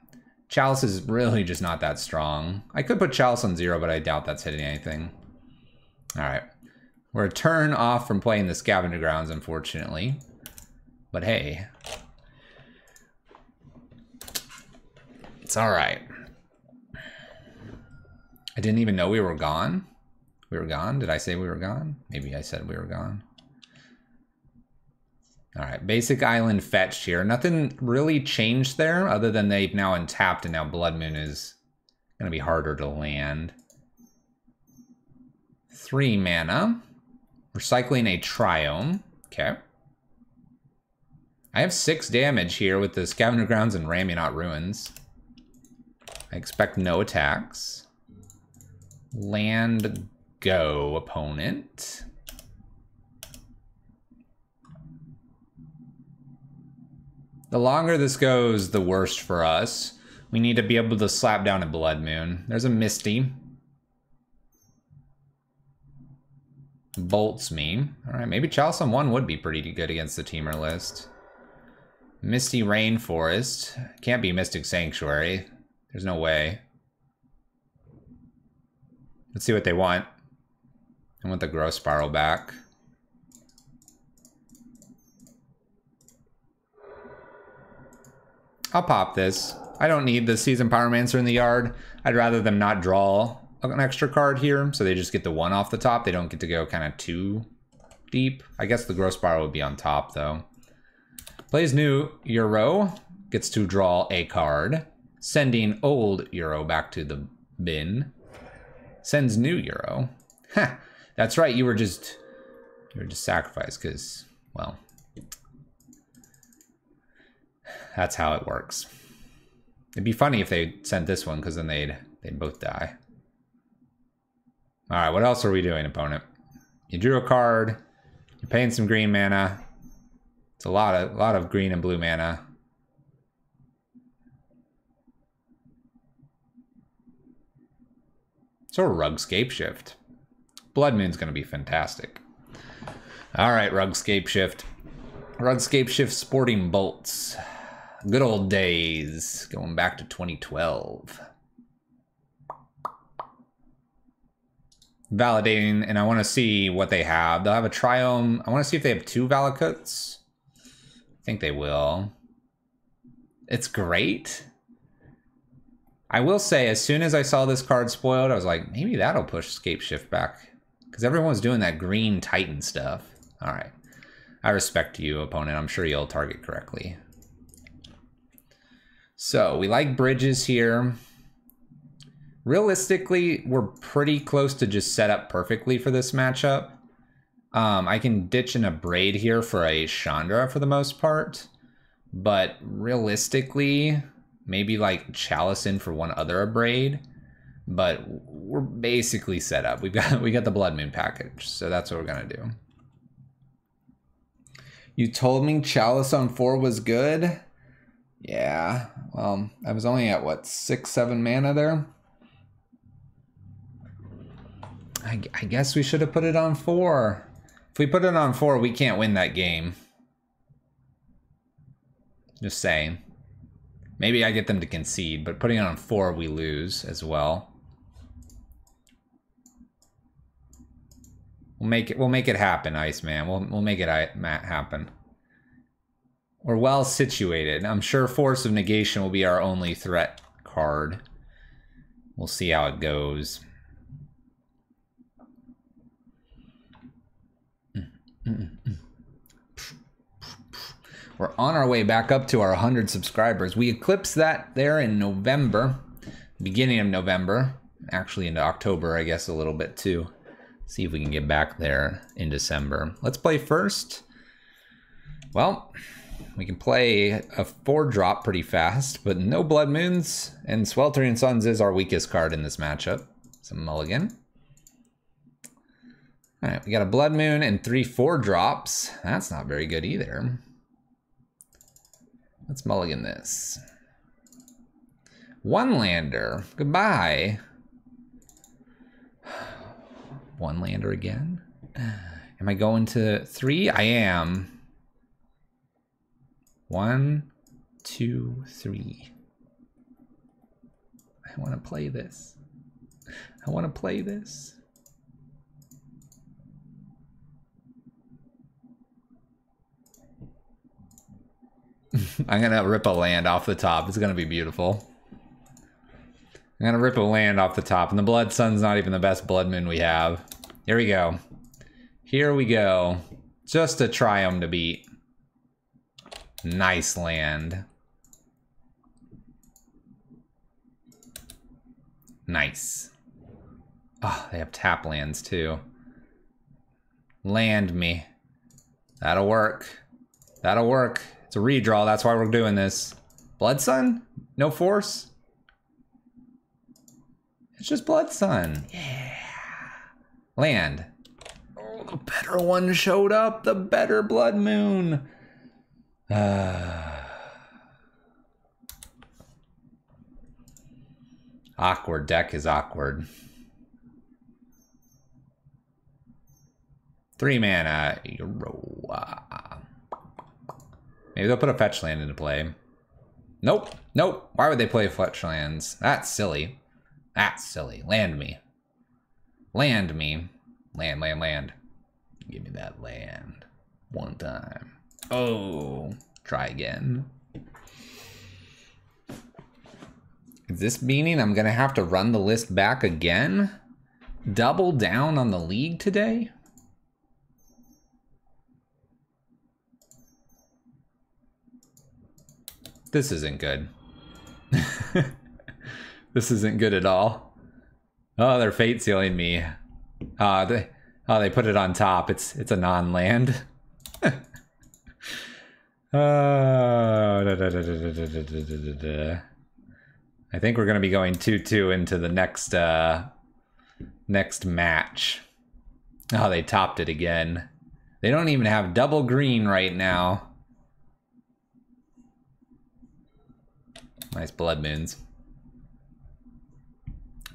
Chalice is really just not that strong. I could put Chalice on zero, but I doubt that's hitting anything. All right. We're a turn off from playing the Scavenger Grounds, unfortunately. But hey, It's all right. I didn't even know we were gone. We were gone. Did I say we were gone? Maybe I said we were gone. All right, basic island fetched here. Nothing really changed there other than they've now untapped and now Blood Moon is going to be harder to land. Three mana. Recycling a Triome. Okay. I have six damage here with the Scavenger Grounds and Ramunap Ruins. I expect no attacks. Land go, opponent. The longer this goes, the worse for us. We need to be able to slap down a Blood Moon. There's a Misty. Bolts me. Alright, maybe Chalice 1 would be pretty good against the Temur list. Misty Rainforest. Can't be Mystic Sanctuary. There's no way. Let's see what they want. I want the growth spiral back. I'll pop this. I don't need the Seasoned Pyromancer in the yard. I'd rather them not draw an extra card here, so they just get the one off the top. They don't get to go kind of too deep. I guess the Growth spiral would be on top, though. Plays new Uro, Gets to draw a card sending old Uro back to the bin. Sends new Uro. Ha! That's right, you were just you were just sacrificed because, well, that's how it works. It'd be funny if they sent this one because then they'd they'd both die. All right, what else are we doing, opponent? You drew a card. You're paying some green mana. It's a lot of a lot of green and blue mana. So Rug Scapeshift. Blood Moon's going to be fantastic. All right, Rug Scapeshift. Rug Scapeshift Sporting Bolts. Good old days. Going back to 2012. Validating, and I want to see what they have. They'll have a Triome. I want to see if they have two Valakuts. I think they will. It's great. I will say, as soon as I saw this card spoiled, I was like, maybe that'll push Scape Shift back. Because everyone's doing that green Titan stuff. All right. I respect you, opponent. I'm sure you'll target correctly. So, we like bridges here. Realistically, we're pretty close to just set up perfectly for this matchup. Um, I can ditch an Abrade here for a Chandra for the most part. But realistically, maybe like Chalice in for one other Abrade, but we're basically set up. We've got we got the Blood Moon package, so that's what we're gonna do. You told me Chalice on four was good. Yeah, well, I was only at what six, seven mana there. I, I guess we should have put it on four. If we put it on four, we can't win that game. Just saying. Maybe I get them to concede, but putting it on four, we lose as well. We'll make it. We'll make it happen, Iceman. We'll we'll make it happen. We're well situated. I'm sure Force of Negation will be our only threat card. We'll see how it goes. We're on our way back up to our 100 subscribers. We eclipsed that there in November, beginning of November, actually into October, I guess, a little bit too. See if we can get back there in December. Let's play first. Well, we can play a four drop pretty fast, but no Blood Moons, and Sweltering Suns is our weakest card in this matchup. Some mulligan. All right, we got a Blood Moon and three four drops. That's not very good either. Let's mulligan this. One lander. Goodbye. One lander again. Am I going to three? I am. One, two, three. I want to play this. I want to play this. I'm gonna rip a land off the top. It's gonna be beautiful. I'm gonna rip a land off the top, and the Blood Sun's not even the best Blood Moon we have. Here we go. Here we go. Just a Triumph to beat. Nice land. Nice. Oh, they have tap lands too. Land me. That'll work. That'll work. It's a redraw, that's why we're doing this. Blood Sun? No force? It's just Blood Sun. Yeah. Land. Oh, the better one showed up. The better Blood Moon. awkward deck is awkward. Three mana. Maybe they'll put a fetch land into play. Nope. Nope. Why would they play fetch lands? That's silly. That's silly. Land me. Land me. Land, land, land. Give me that land. One time. Oh, try again. Is this meaning I'm going to have to run the list back again? Double down on the league today? This isn't good. this isn't good at all. Oh, they're fate sealing me. Uh, they, oh, they put it on top. It's it's a non-land. Uh, I think we're going to be going 2-2 into the next uh, next match. Oh, they topped it again. They don't even have double green right now. Nice blood moons.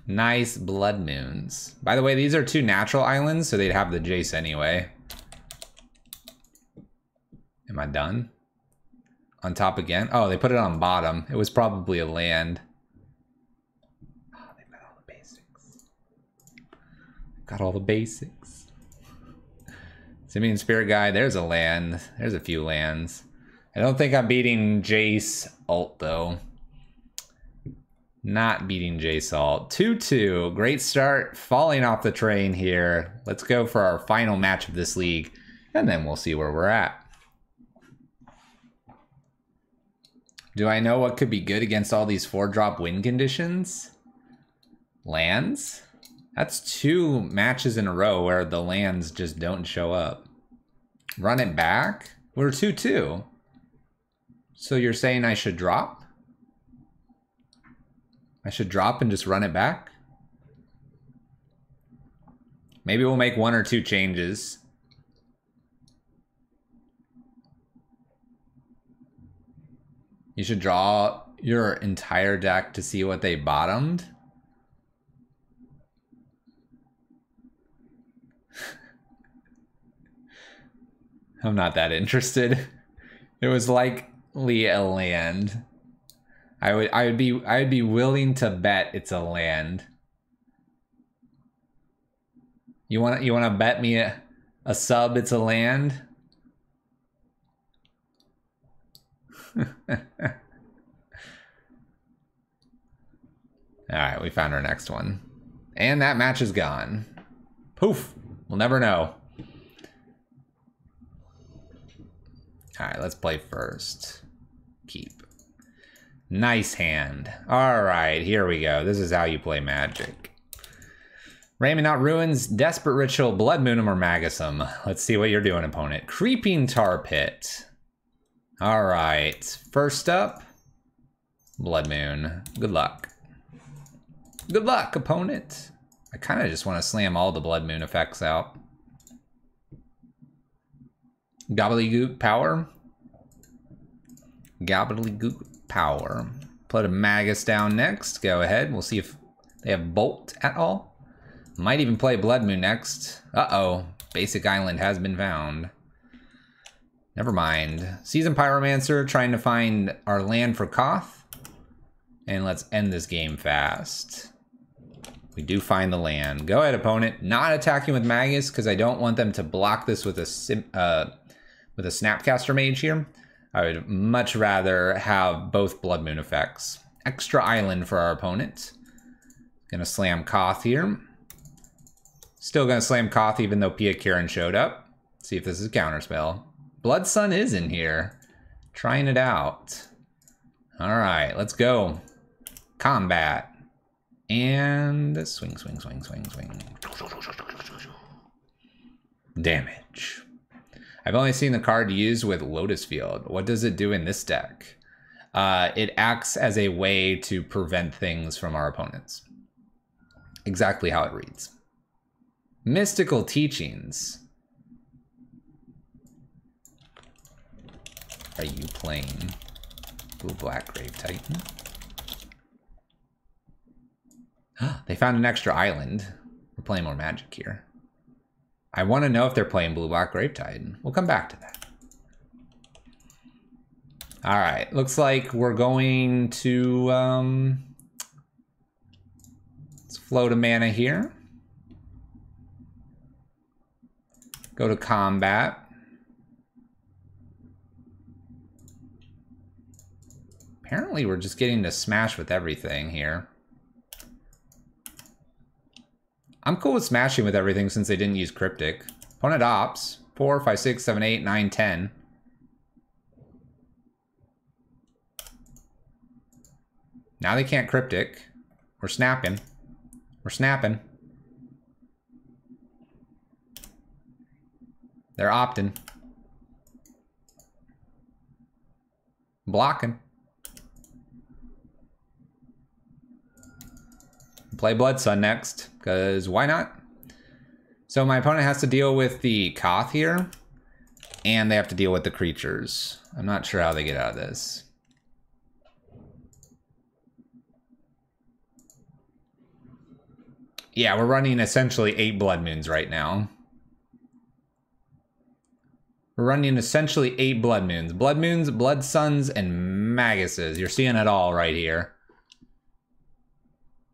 Nice blood moons. By the way, these are two natural islands, so they'd have the Jace anyway. Am I done? On top again. Oh, they put it on bottom. It was probably a land. Oh, they got all the basics. Got all the basics. Spirit guy, there's a land. There's a few lands. I don't think I'm beating Jace alt though. Not beating Jace alt. 2-2. Great start. Falling off the train here. Let's go for our final match of this league. And then we'll see where we're at. Do I know what could be good against all these four drop win conditions? Lands? That's two matches in a row where the lands just don't show up. Run it back? We're 2-2. So you're saying I should drop? I should drop and just run it back? Maybe we'll make one or two changes. You should draw your entire deck to see what they bottomed. I'm not that interested. It was likely a land. I would I would be I would be willing to bet it's a land. You want you want to bet me a, a sub it's a land? All right, we found our next one. And that match is gone. Poof. We'll never know. All right, let's play first. Keep. Nice hand. All right, here we go. This is how you play Magic. Ramunap Ruins, Desperate Ritual, Blood Moonum, or Magism. Let's see what you're doing, opponent. Creeping Tar Pit. All right, first up, Blood Moon. Good luck. Good luck, opponent. I kind of just want to slam all the Blood Moon effects out. Gobbledygook Power. Gobbledygook Power. Put a Magus down next. Go ahead. We'll see if they have Bolt at all. Might even play Blood Moon next. Uh-oh. Basic Island has been found. Never mind. Season Pyromancer trying to find our land for Koth. And let's end this game fast. We do find the land. Go ahead, opponent. Not attacking with Magus because I don't want them to block this with a uh, with a Snapcaster Mage here. I would much rather have both Blood Moon effects. Extra Island for our opponent. Gonna slam Koth here. Still gonna slam Koth even though Pia Kiran showed up. See if this is a counterspell. Blood Sun is in here. Trying it out. Alright, let's go. Combat. And swing, swing, swing, swing, swing. Damage. I've only seen the card used with Lotus Field. What does it do in this deck? Uh, it acts as a way to prevent things from our opponents. Exactly how it reads. Mystical Teachings. Are you playing Blue Black Grave Titan? they found an extra island. We're playing more magic here. I want to know if they're playing Blue Black Grave Titan. We'll come back to that. All right, looks like we're going to um, let's float a mana here. Go to combat. Apparently we're just getting to smash with everything here. I'm cool with smashing with everything since they didn't use Cryptic. Opponent ops. 4, 5, 6, 7, 8, 9, 10. Now they can't Cryptic. We're snapping. We're snapping. They're opting. Blocking. Play Blood Sun next, because why not? So my opponent has to deal with the Koth here, and they have to deal with the creatures. I'm not sure how they get out of this. Yeah, we're running essentially eight Blood Moons right now. We're running essentially eight Blood Moons. Blood Moons, Blood Suns, and Maguses. You're seeing it all right here.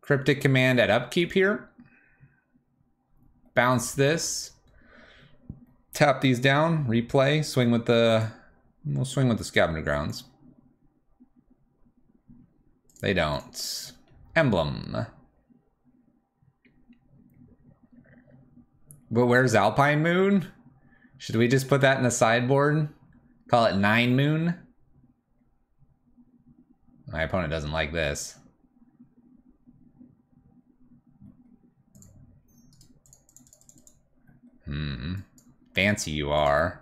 Cryptic command at upkeep here. Bounce this. Tap these down, replay, swing with the, we'll swing with the scavenger grounds. They don't. Emblem. But where's Alpine Moon? Should we just put that in the sideboard? Call it Nine Moon? My opponent doesn't like this. Hmm. Fancy you are.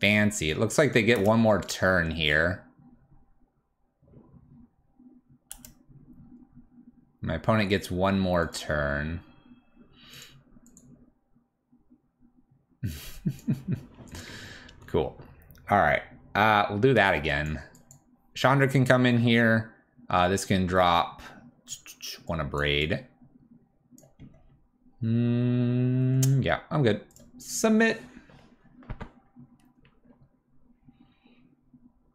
Fancy. It looks like they get one more turn here. My opponent gets one more turn. cool. All right. Uh, we'll do that again. Chandra can come in here. Uh, this can drop one Abrade. Mm, yeah, I'm good. Submit.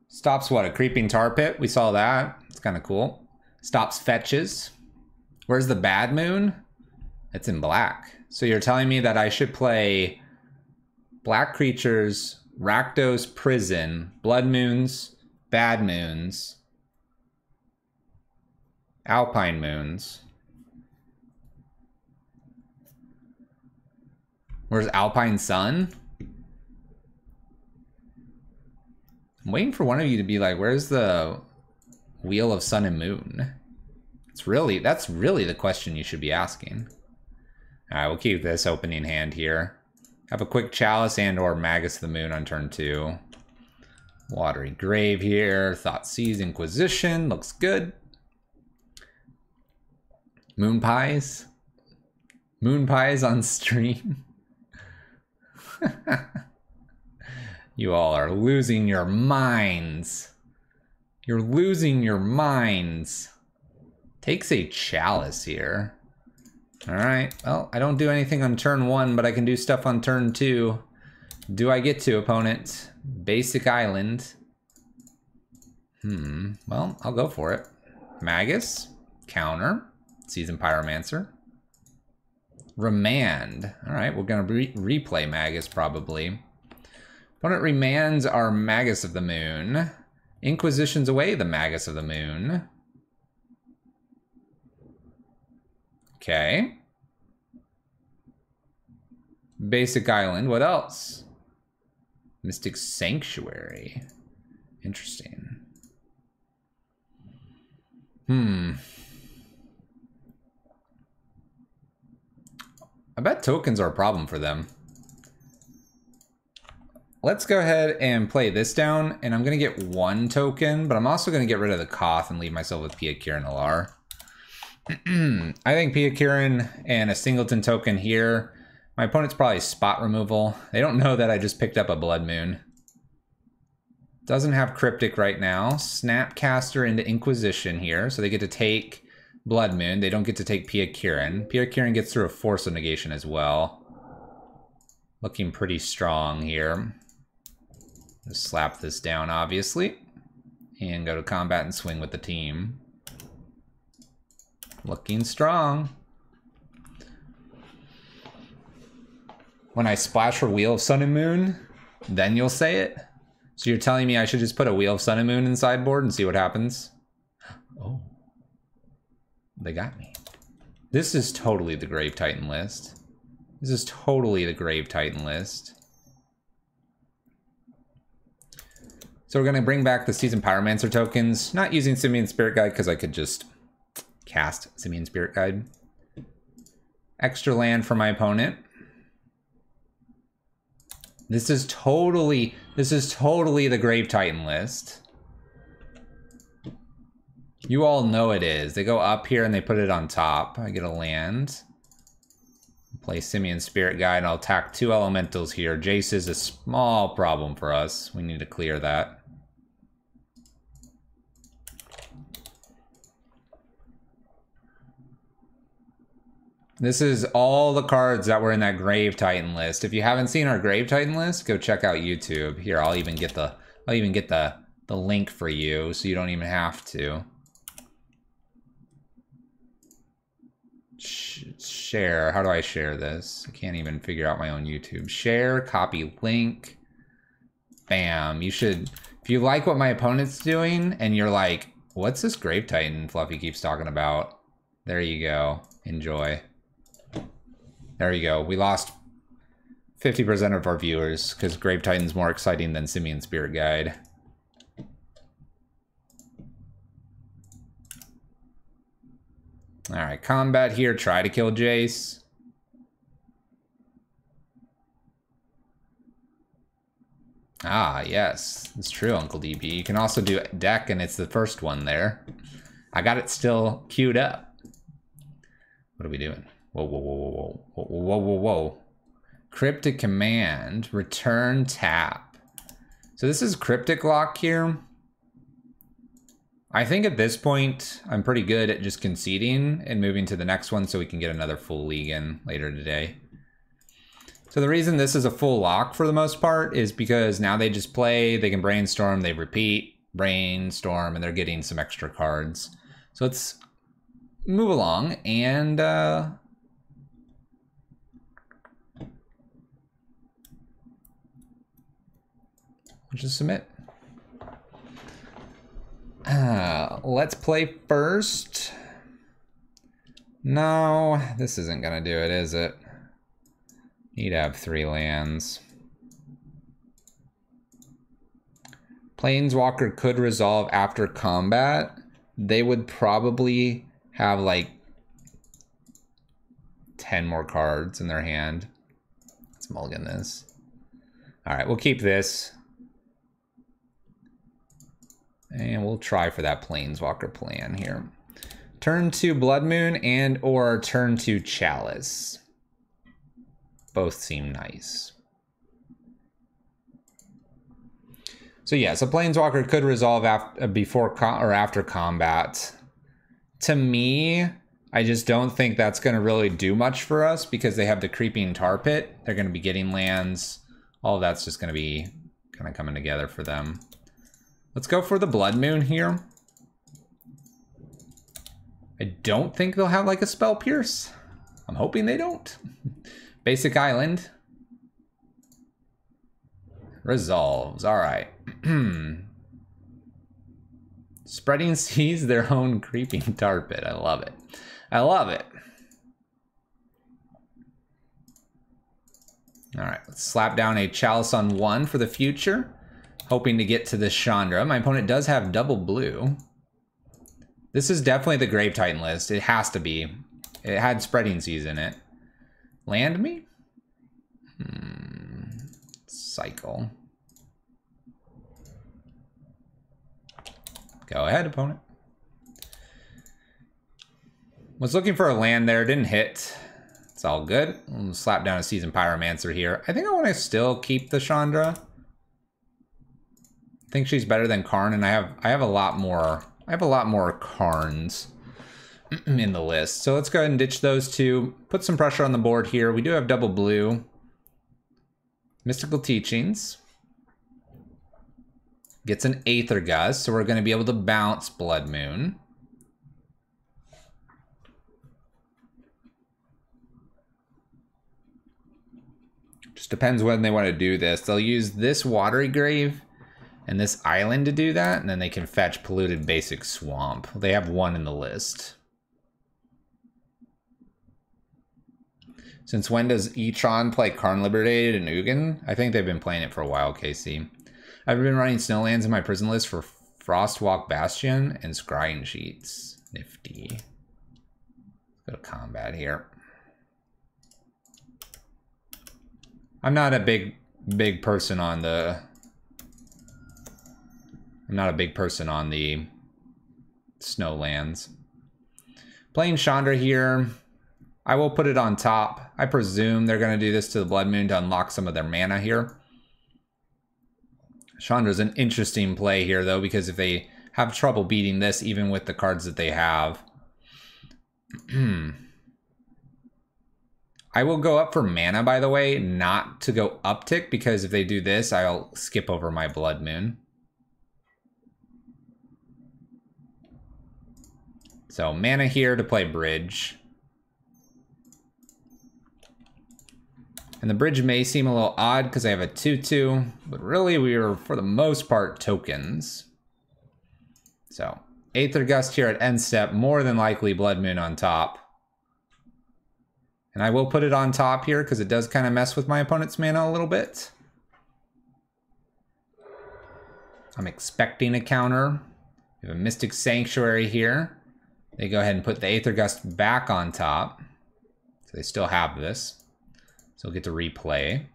Stops what? A creeping tar pit? We saw that. It's kind of cool. Stops fetches. Where's the bad moon? It's in black. So you're telling me that I should play black creatures, Rakdos Prison, Blood Moons, Bad Moons, Alpine Moons. Where's Alpine Sun? I'm waiting for one of you to be like, where's the Wheel of Sun and Moon? It's really, that's really the question you should be asking. All right, we'll keep this opening hand here. Have a quick Chalice and or Magus of the Moon on turn two. Watery Grave here. Thoughtseize Inquisition. Looks good. Moon Pies. Moon Pies on stream. You all are losing your minds. You're losing your minds. Takes a chalice here. All right, well, I don't do anything on turn one, but I can do stuff on turn two. Do I get to, opponent? Basic island. Hmm, well, I'll go for it. Magus, counter, Season Pyromancer. Remand. All right, we're gonna re replay Magus probably. Opponent remands our Magus of the Moon. Inquisitions away the Magus of the Moon. Okay. Basic Island. What else? Mystic Sanctuary. Interesting. Hmm. I bet tokens are a problem for them. Let's go ahead and play this down, and I'm going to get one token, but I'm also going to get rid of the Koth and leave myself with Pia Kiran Nalaar. I think Pia Kiran and a Singleton token here. My opponent's probably spot removal. They don't know that I just picked up a Blood Moon. Doesn't have Cryptic right now. Snapcaster into Inquisition here, so they get to take Blood Moon. They don't get to take Pia Kiran. Pia Kiran gets through a Force of Negation as well. Looking pretty strong here. Just slap this down, obviously. And go to combat and swing with the team. Looking strong. When I splash for Wheel of Sun and Moon, then you'll say it? So you're telling me I should just put a Wheel of Sun and Moon in sideboard and see what happens? Oh. They got me. This is totally the Grave Titan list. This is totally the Grave Titan list. So we're going to bring back the Season Pyromancer tokens. Not using Simian Spirit Guide because I could just cast Simian Spirit Guide. Extra land for my opponent. This is totally, this is totally the Grave Titan list. You all know it is. They go up here and they put it on top. I get a land. Play Simian Spirit Guide and I'll attack two elementals here. Jace is a small problem for us. We need to clear that. This is all the cards that were in that Grave Titan list. If you haven't seen our Grave Titan list, go check out YouTube. Here, I'll even get the I'll even get the the link for you so you don't even have to. Share. How do I share this? I can't even figure out my own YouTube. Share, copy link. Bam. You should if you like what my opponent's doing and you're like, what's this Grave Titan Fluffy keeps talking about? There you go. Enjoy. There you go. We lost 50% of our viewers because Grave Titan's more exciting than Simian Spirit Guide. Alright, combat here. Try to kill Jace. Ah, yes. It's true, Uncle DP. You can also do deck, and it's the first one there. I got it still queued up. What are we doing? Whoa, whoa, whoa, whoa, whoa, whoa, whoa, whoa. Cryptic command, return tap. So this is cryptic lock here. I think at this point, I'm pretty good at just conceding and moving to the next one so we can get another full league in later today. So the reason this is a full lock for the most part is because now they just play, they can brainstorm, they repeat. Brainstorm, and they're getting some extra cards. So let's move along and uh, just submit. Uh, let's play first. No, this isn't gonna do it, is it? Need to have three lands. Planeswalker could resolve after combat. They would probably have like 10 more cards in their hand. Let's mulligan this. All right, we'll keep this. And we'll try for that Planeswalker plan here. Turn to Blood Moon and or turn to Chalice. Both seem nice. So yes, a Planeswalker could resolve after, before or after combat. To me, I just don't think that's going to really do much for us because they have the Creeping Tar Pit. They're going to be getting lands. All that's just going to be kind of coming together for them. Let's go for the Blood Moon here. I don't think they'll have like a spell pierce. I'm hoping they don't. Basic island. Resolves. All right. Spreading seas their own creeping tar pit. I love it. I love it. All right, let's slap down a Chalice on one for the future. Hoping to get to the Chandra. My opponent does have double blue. This is definitely the Grave Titan list. It has to be. It had Spreading Seas in it. Land me? Hmm. Cycle. Go ahead, opponent. Was looking for a land there, didn't hit. It's all good. Slap down a Seasoned Pyromancer here. I think I want to still keep the Chandra. Think she's better than Karn, and I have I have a lot more I have a lot more Karns in the list. So let's go ahead and ditch those two. Put some pressure on the board here. We do have double blue. Mystical Teachings. Gets an Aether Gust, so we're going to be able to bounce Blood Moon. Just depends when they want to do this. They'll use this Watery Grave and this island to do that, and then they can fetch Polluted Basic Swamp. They have one in the list. Since when does Etron play Karn Liberated and Ugin? I think they've been playing it for a while, Casey. I've been running Snowlands in my prison list for Frostwalk Bastion and Scrying Sheets. Nifty. Let's go to combat here. I'm not a big, big person on the I'm not a big person on the snowlands. Playing Chandra here. I will put it on top. I presume they're going to do this to the Blood Moon to unlock some of their mana here. Chandra's an interesting play here, though, because if they have trouble beating this, even with the cards that they have. I will go up for mana, by the way, not to go uptick, because if they do this, I'll skip over my Blood Moon. So mana here to play bridge. And the bridge may seem a little odd because I have a 2-2, but really we are, for the most part, tokens. So, Aether Gust here at end step, more than likely Blood Moon on top. And I will put it on top here because it does kind of mess with my opponent's mana a little bit. I'm expecting a counter. We have a Mystic Sanctuary here. They go ahead and put the Aether Gust back on top. So they still have this. So we'll get to replay.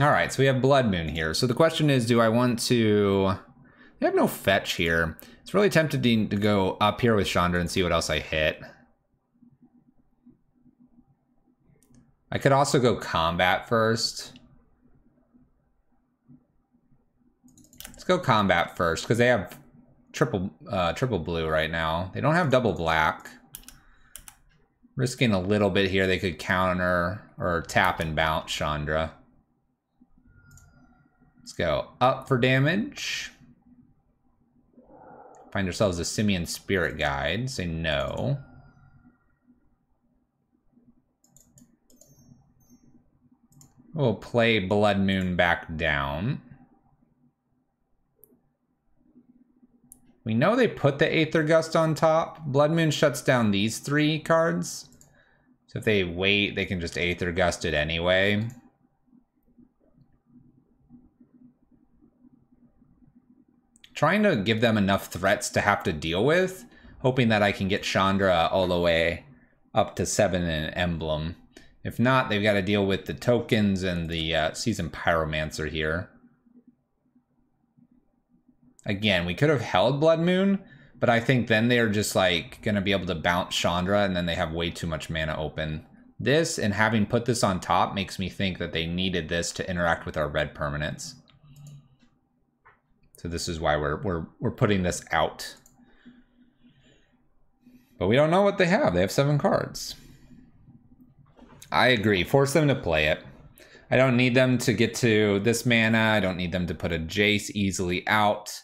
All right, so we have Blood Moon here. So the question is, do I want to... I have no fetch here. It's really tempted to go up here with Chandra and see what else I hit. I could also go combat first. Let's go combat first, because they have triple uh, triple blue right now. They don't have double black. Risking a little bit here, they could counter or tap and bounce Chandra. Let's go up for damage. Find ourselves a Simian Spirit Guide. Say no. We'll play Blood Moon back down. We know they put the Aether Gust on top. Blood Moon shuts down these three cards. So if they wait, they can just Aether Gust it anyway. Trying to give them enough threats to have to deal with. Hoping that I can get Chandra all the way up to 7 in Emblem. If not, they've got to deal with the tokens and the uh, Season Pyromancer here. Again, we could have held Blood Moon, but I think then they're just like going to be able to bounce Chandra and then they have way too much mana open. This and having put this on top makes me think that they needed this to interact with our red permanents. So this is why we're we're we're putting this out. But we don't know what they have. They have seven cards. I agree. Force them to play it. I don't need them to get to this mana. I don't need them to put a Jace easily out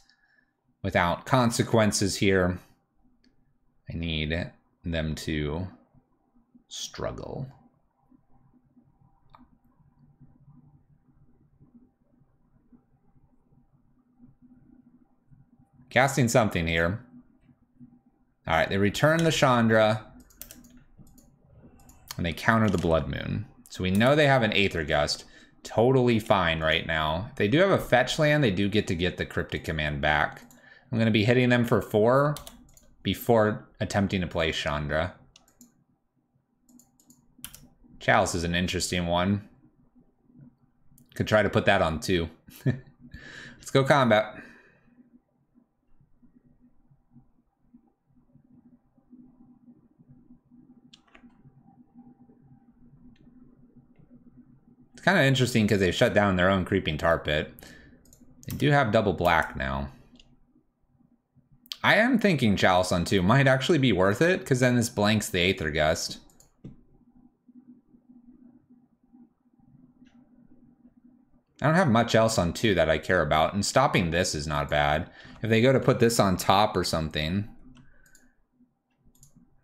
without consequences here. I need them to struggle. Casting something here. All right, they return the Chandra and they counter the Blood Moon. So we know they have an Aether Gust. Totally fine right now. If they do have a fetch land, they do get to get the Cryptic Command back. I'm going to be hitting them for four before attempting to play Chandra. Chalice is an interesting one. Could try to put that on two. Let's go combat. It's kind of interesting because they've shut down their own Creeping Tar Pit. They do have double black now. I am thinking Chalice on 2 might actually be worth it, because then this blanks the Aether Gust. I don't have much else on 2 that I care about, and stopping this is not bad. If they go to put this on top or something...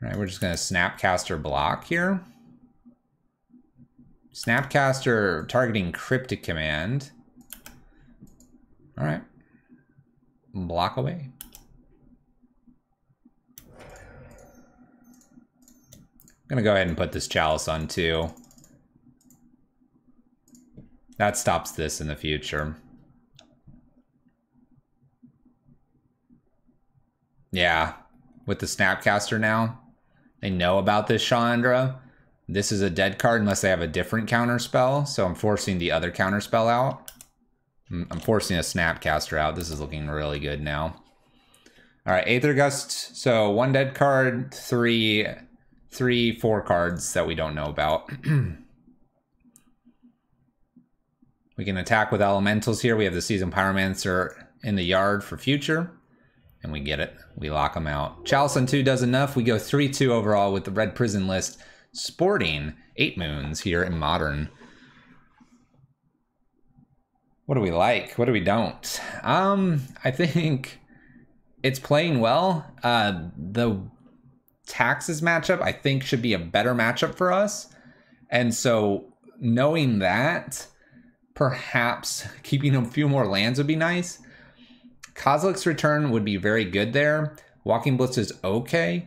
Alright, we're just going to Snapcaster block here. Snapcaster targeting Cryptic Command. Alright. Block away. Gonna go ahead and put this chalice on too. That stops this in the future. Yeah, with the Snapcaster now, they know about this Chandra. This is a dead card unless they have a different counter spell, so I'm forcing the other counter spell out. I'm forcing a Snapcaster out. This is looking really good now. All right, Aether Gust. So one dead card, three three, four cards that we don't know about. we can attack with elementals here. We have the Season Pyromancer in the yard for future. And we get it. We lock them out. Chalice on 2 does enough. We go 3-2 overall with the Red Prison list sporting 8 moons here in Modern. What do we like? What do we don't? Um, I think it's playing well. Uh, the taxes matchup, I think, should be a better matchup for us. And so, knowing that, perhaps keeping a few more lands would be nice. Kozilek's return would be very good there. Walking Blitz is okay.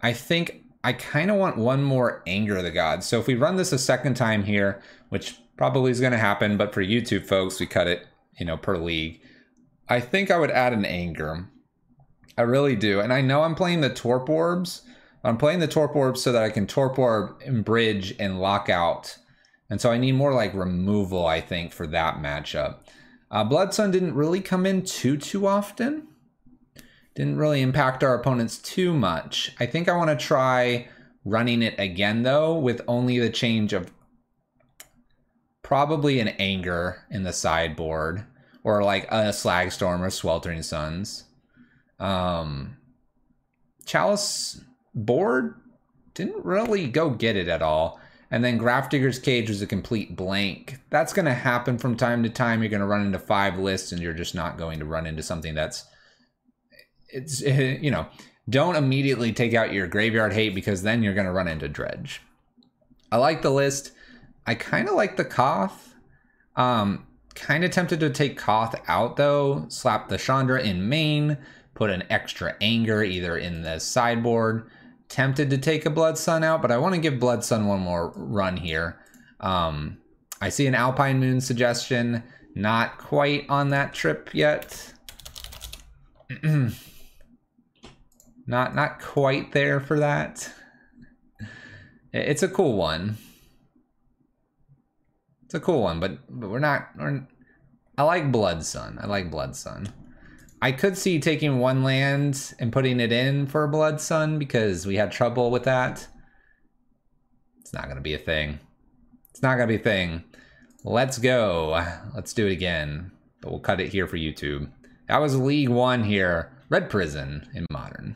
I think I kind of want one more Anger of the Gods. So if we run this a second time here, which probably is going to happen, but for YouTube folks, we cut it, you know, per league. I think I would add an Anger. I really do. And I know I'm playing the Torpor Orbs, I'm playing the Torpor Orb so that I can Torpor Orb and Bridge and lock out. And so I need more like removal, I think, for that matchup. Uh, Blood Sun didn't really come in too, too often. Didn't really impact our opponents too much. I think I want to try running it again, though, with only the change of probably an Anger in the sideboard. Or like a Slagstorm or Sweltering Suns. Um, Chalice board didn't really go get it at all. And then Grafdigger's Cage was a complete blank. That's going to happen from time to time. You're going to run into five lists and you're just not going to run into something that's, it's, you know, don't immediately take out your Graveyard Hate because then you're going to run into Dredge. I like the list. I kind of like the Koth. Um, kind of tempted to take Koth out though. Slap the Chandra in main. Put an extra Anger either in the sideboard tempted to take a Blood Sun out, but I want to give Blood Sun one more run here. Um, I see an Alpine Moon suggestion. Not quite on that trip yet. not not quite there for that. It's a cool one. It's a cool one, but but we're not. We're, I like Blood Sun. I like Blood Sun. I could see taking one land and putting it in for a Blood Sun because we had trouble with that. It's not going to be a thing. It's not going to be a thing. Let's go. Let's do it again. But we'll cut it here for YouTube. That was League One here. Red Prison in Modern.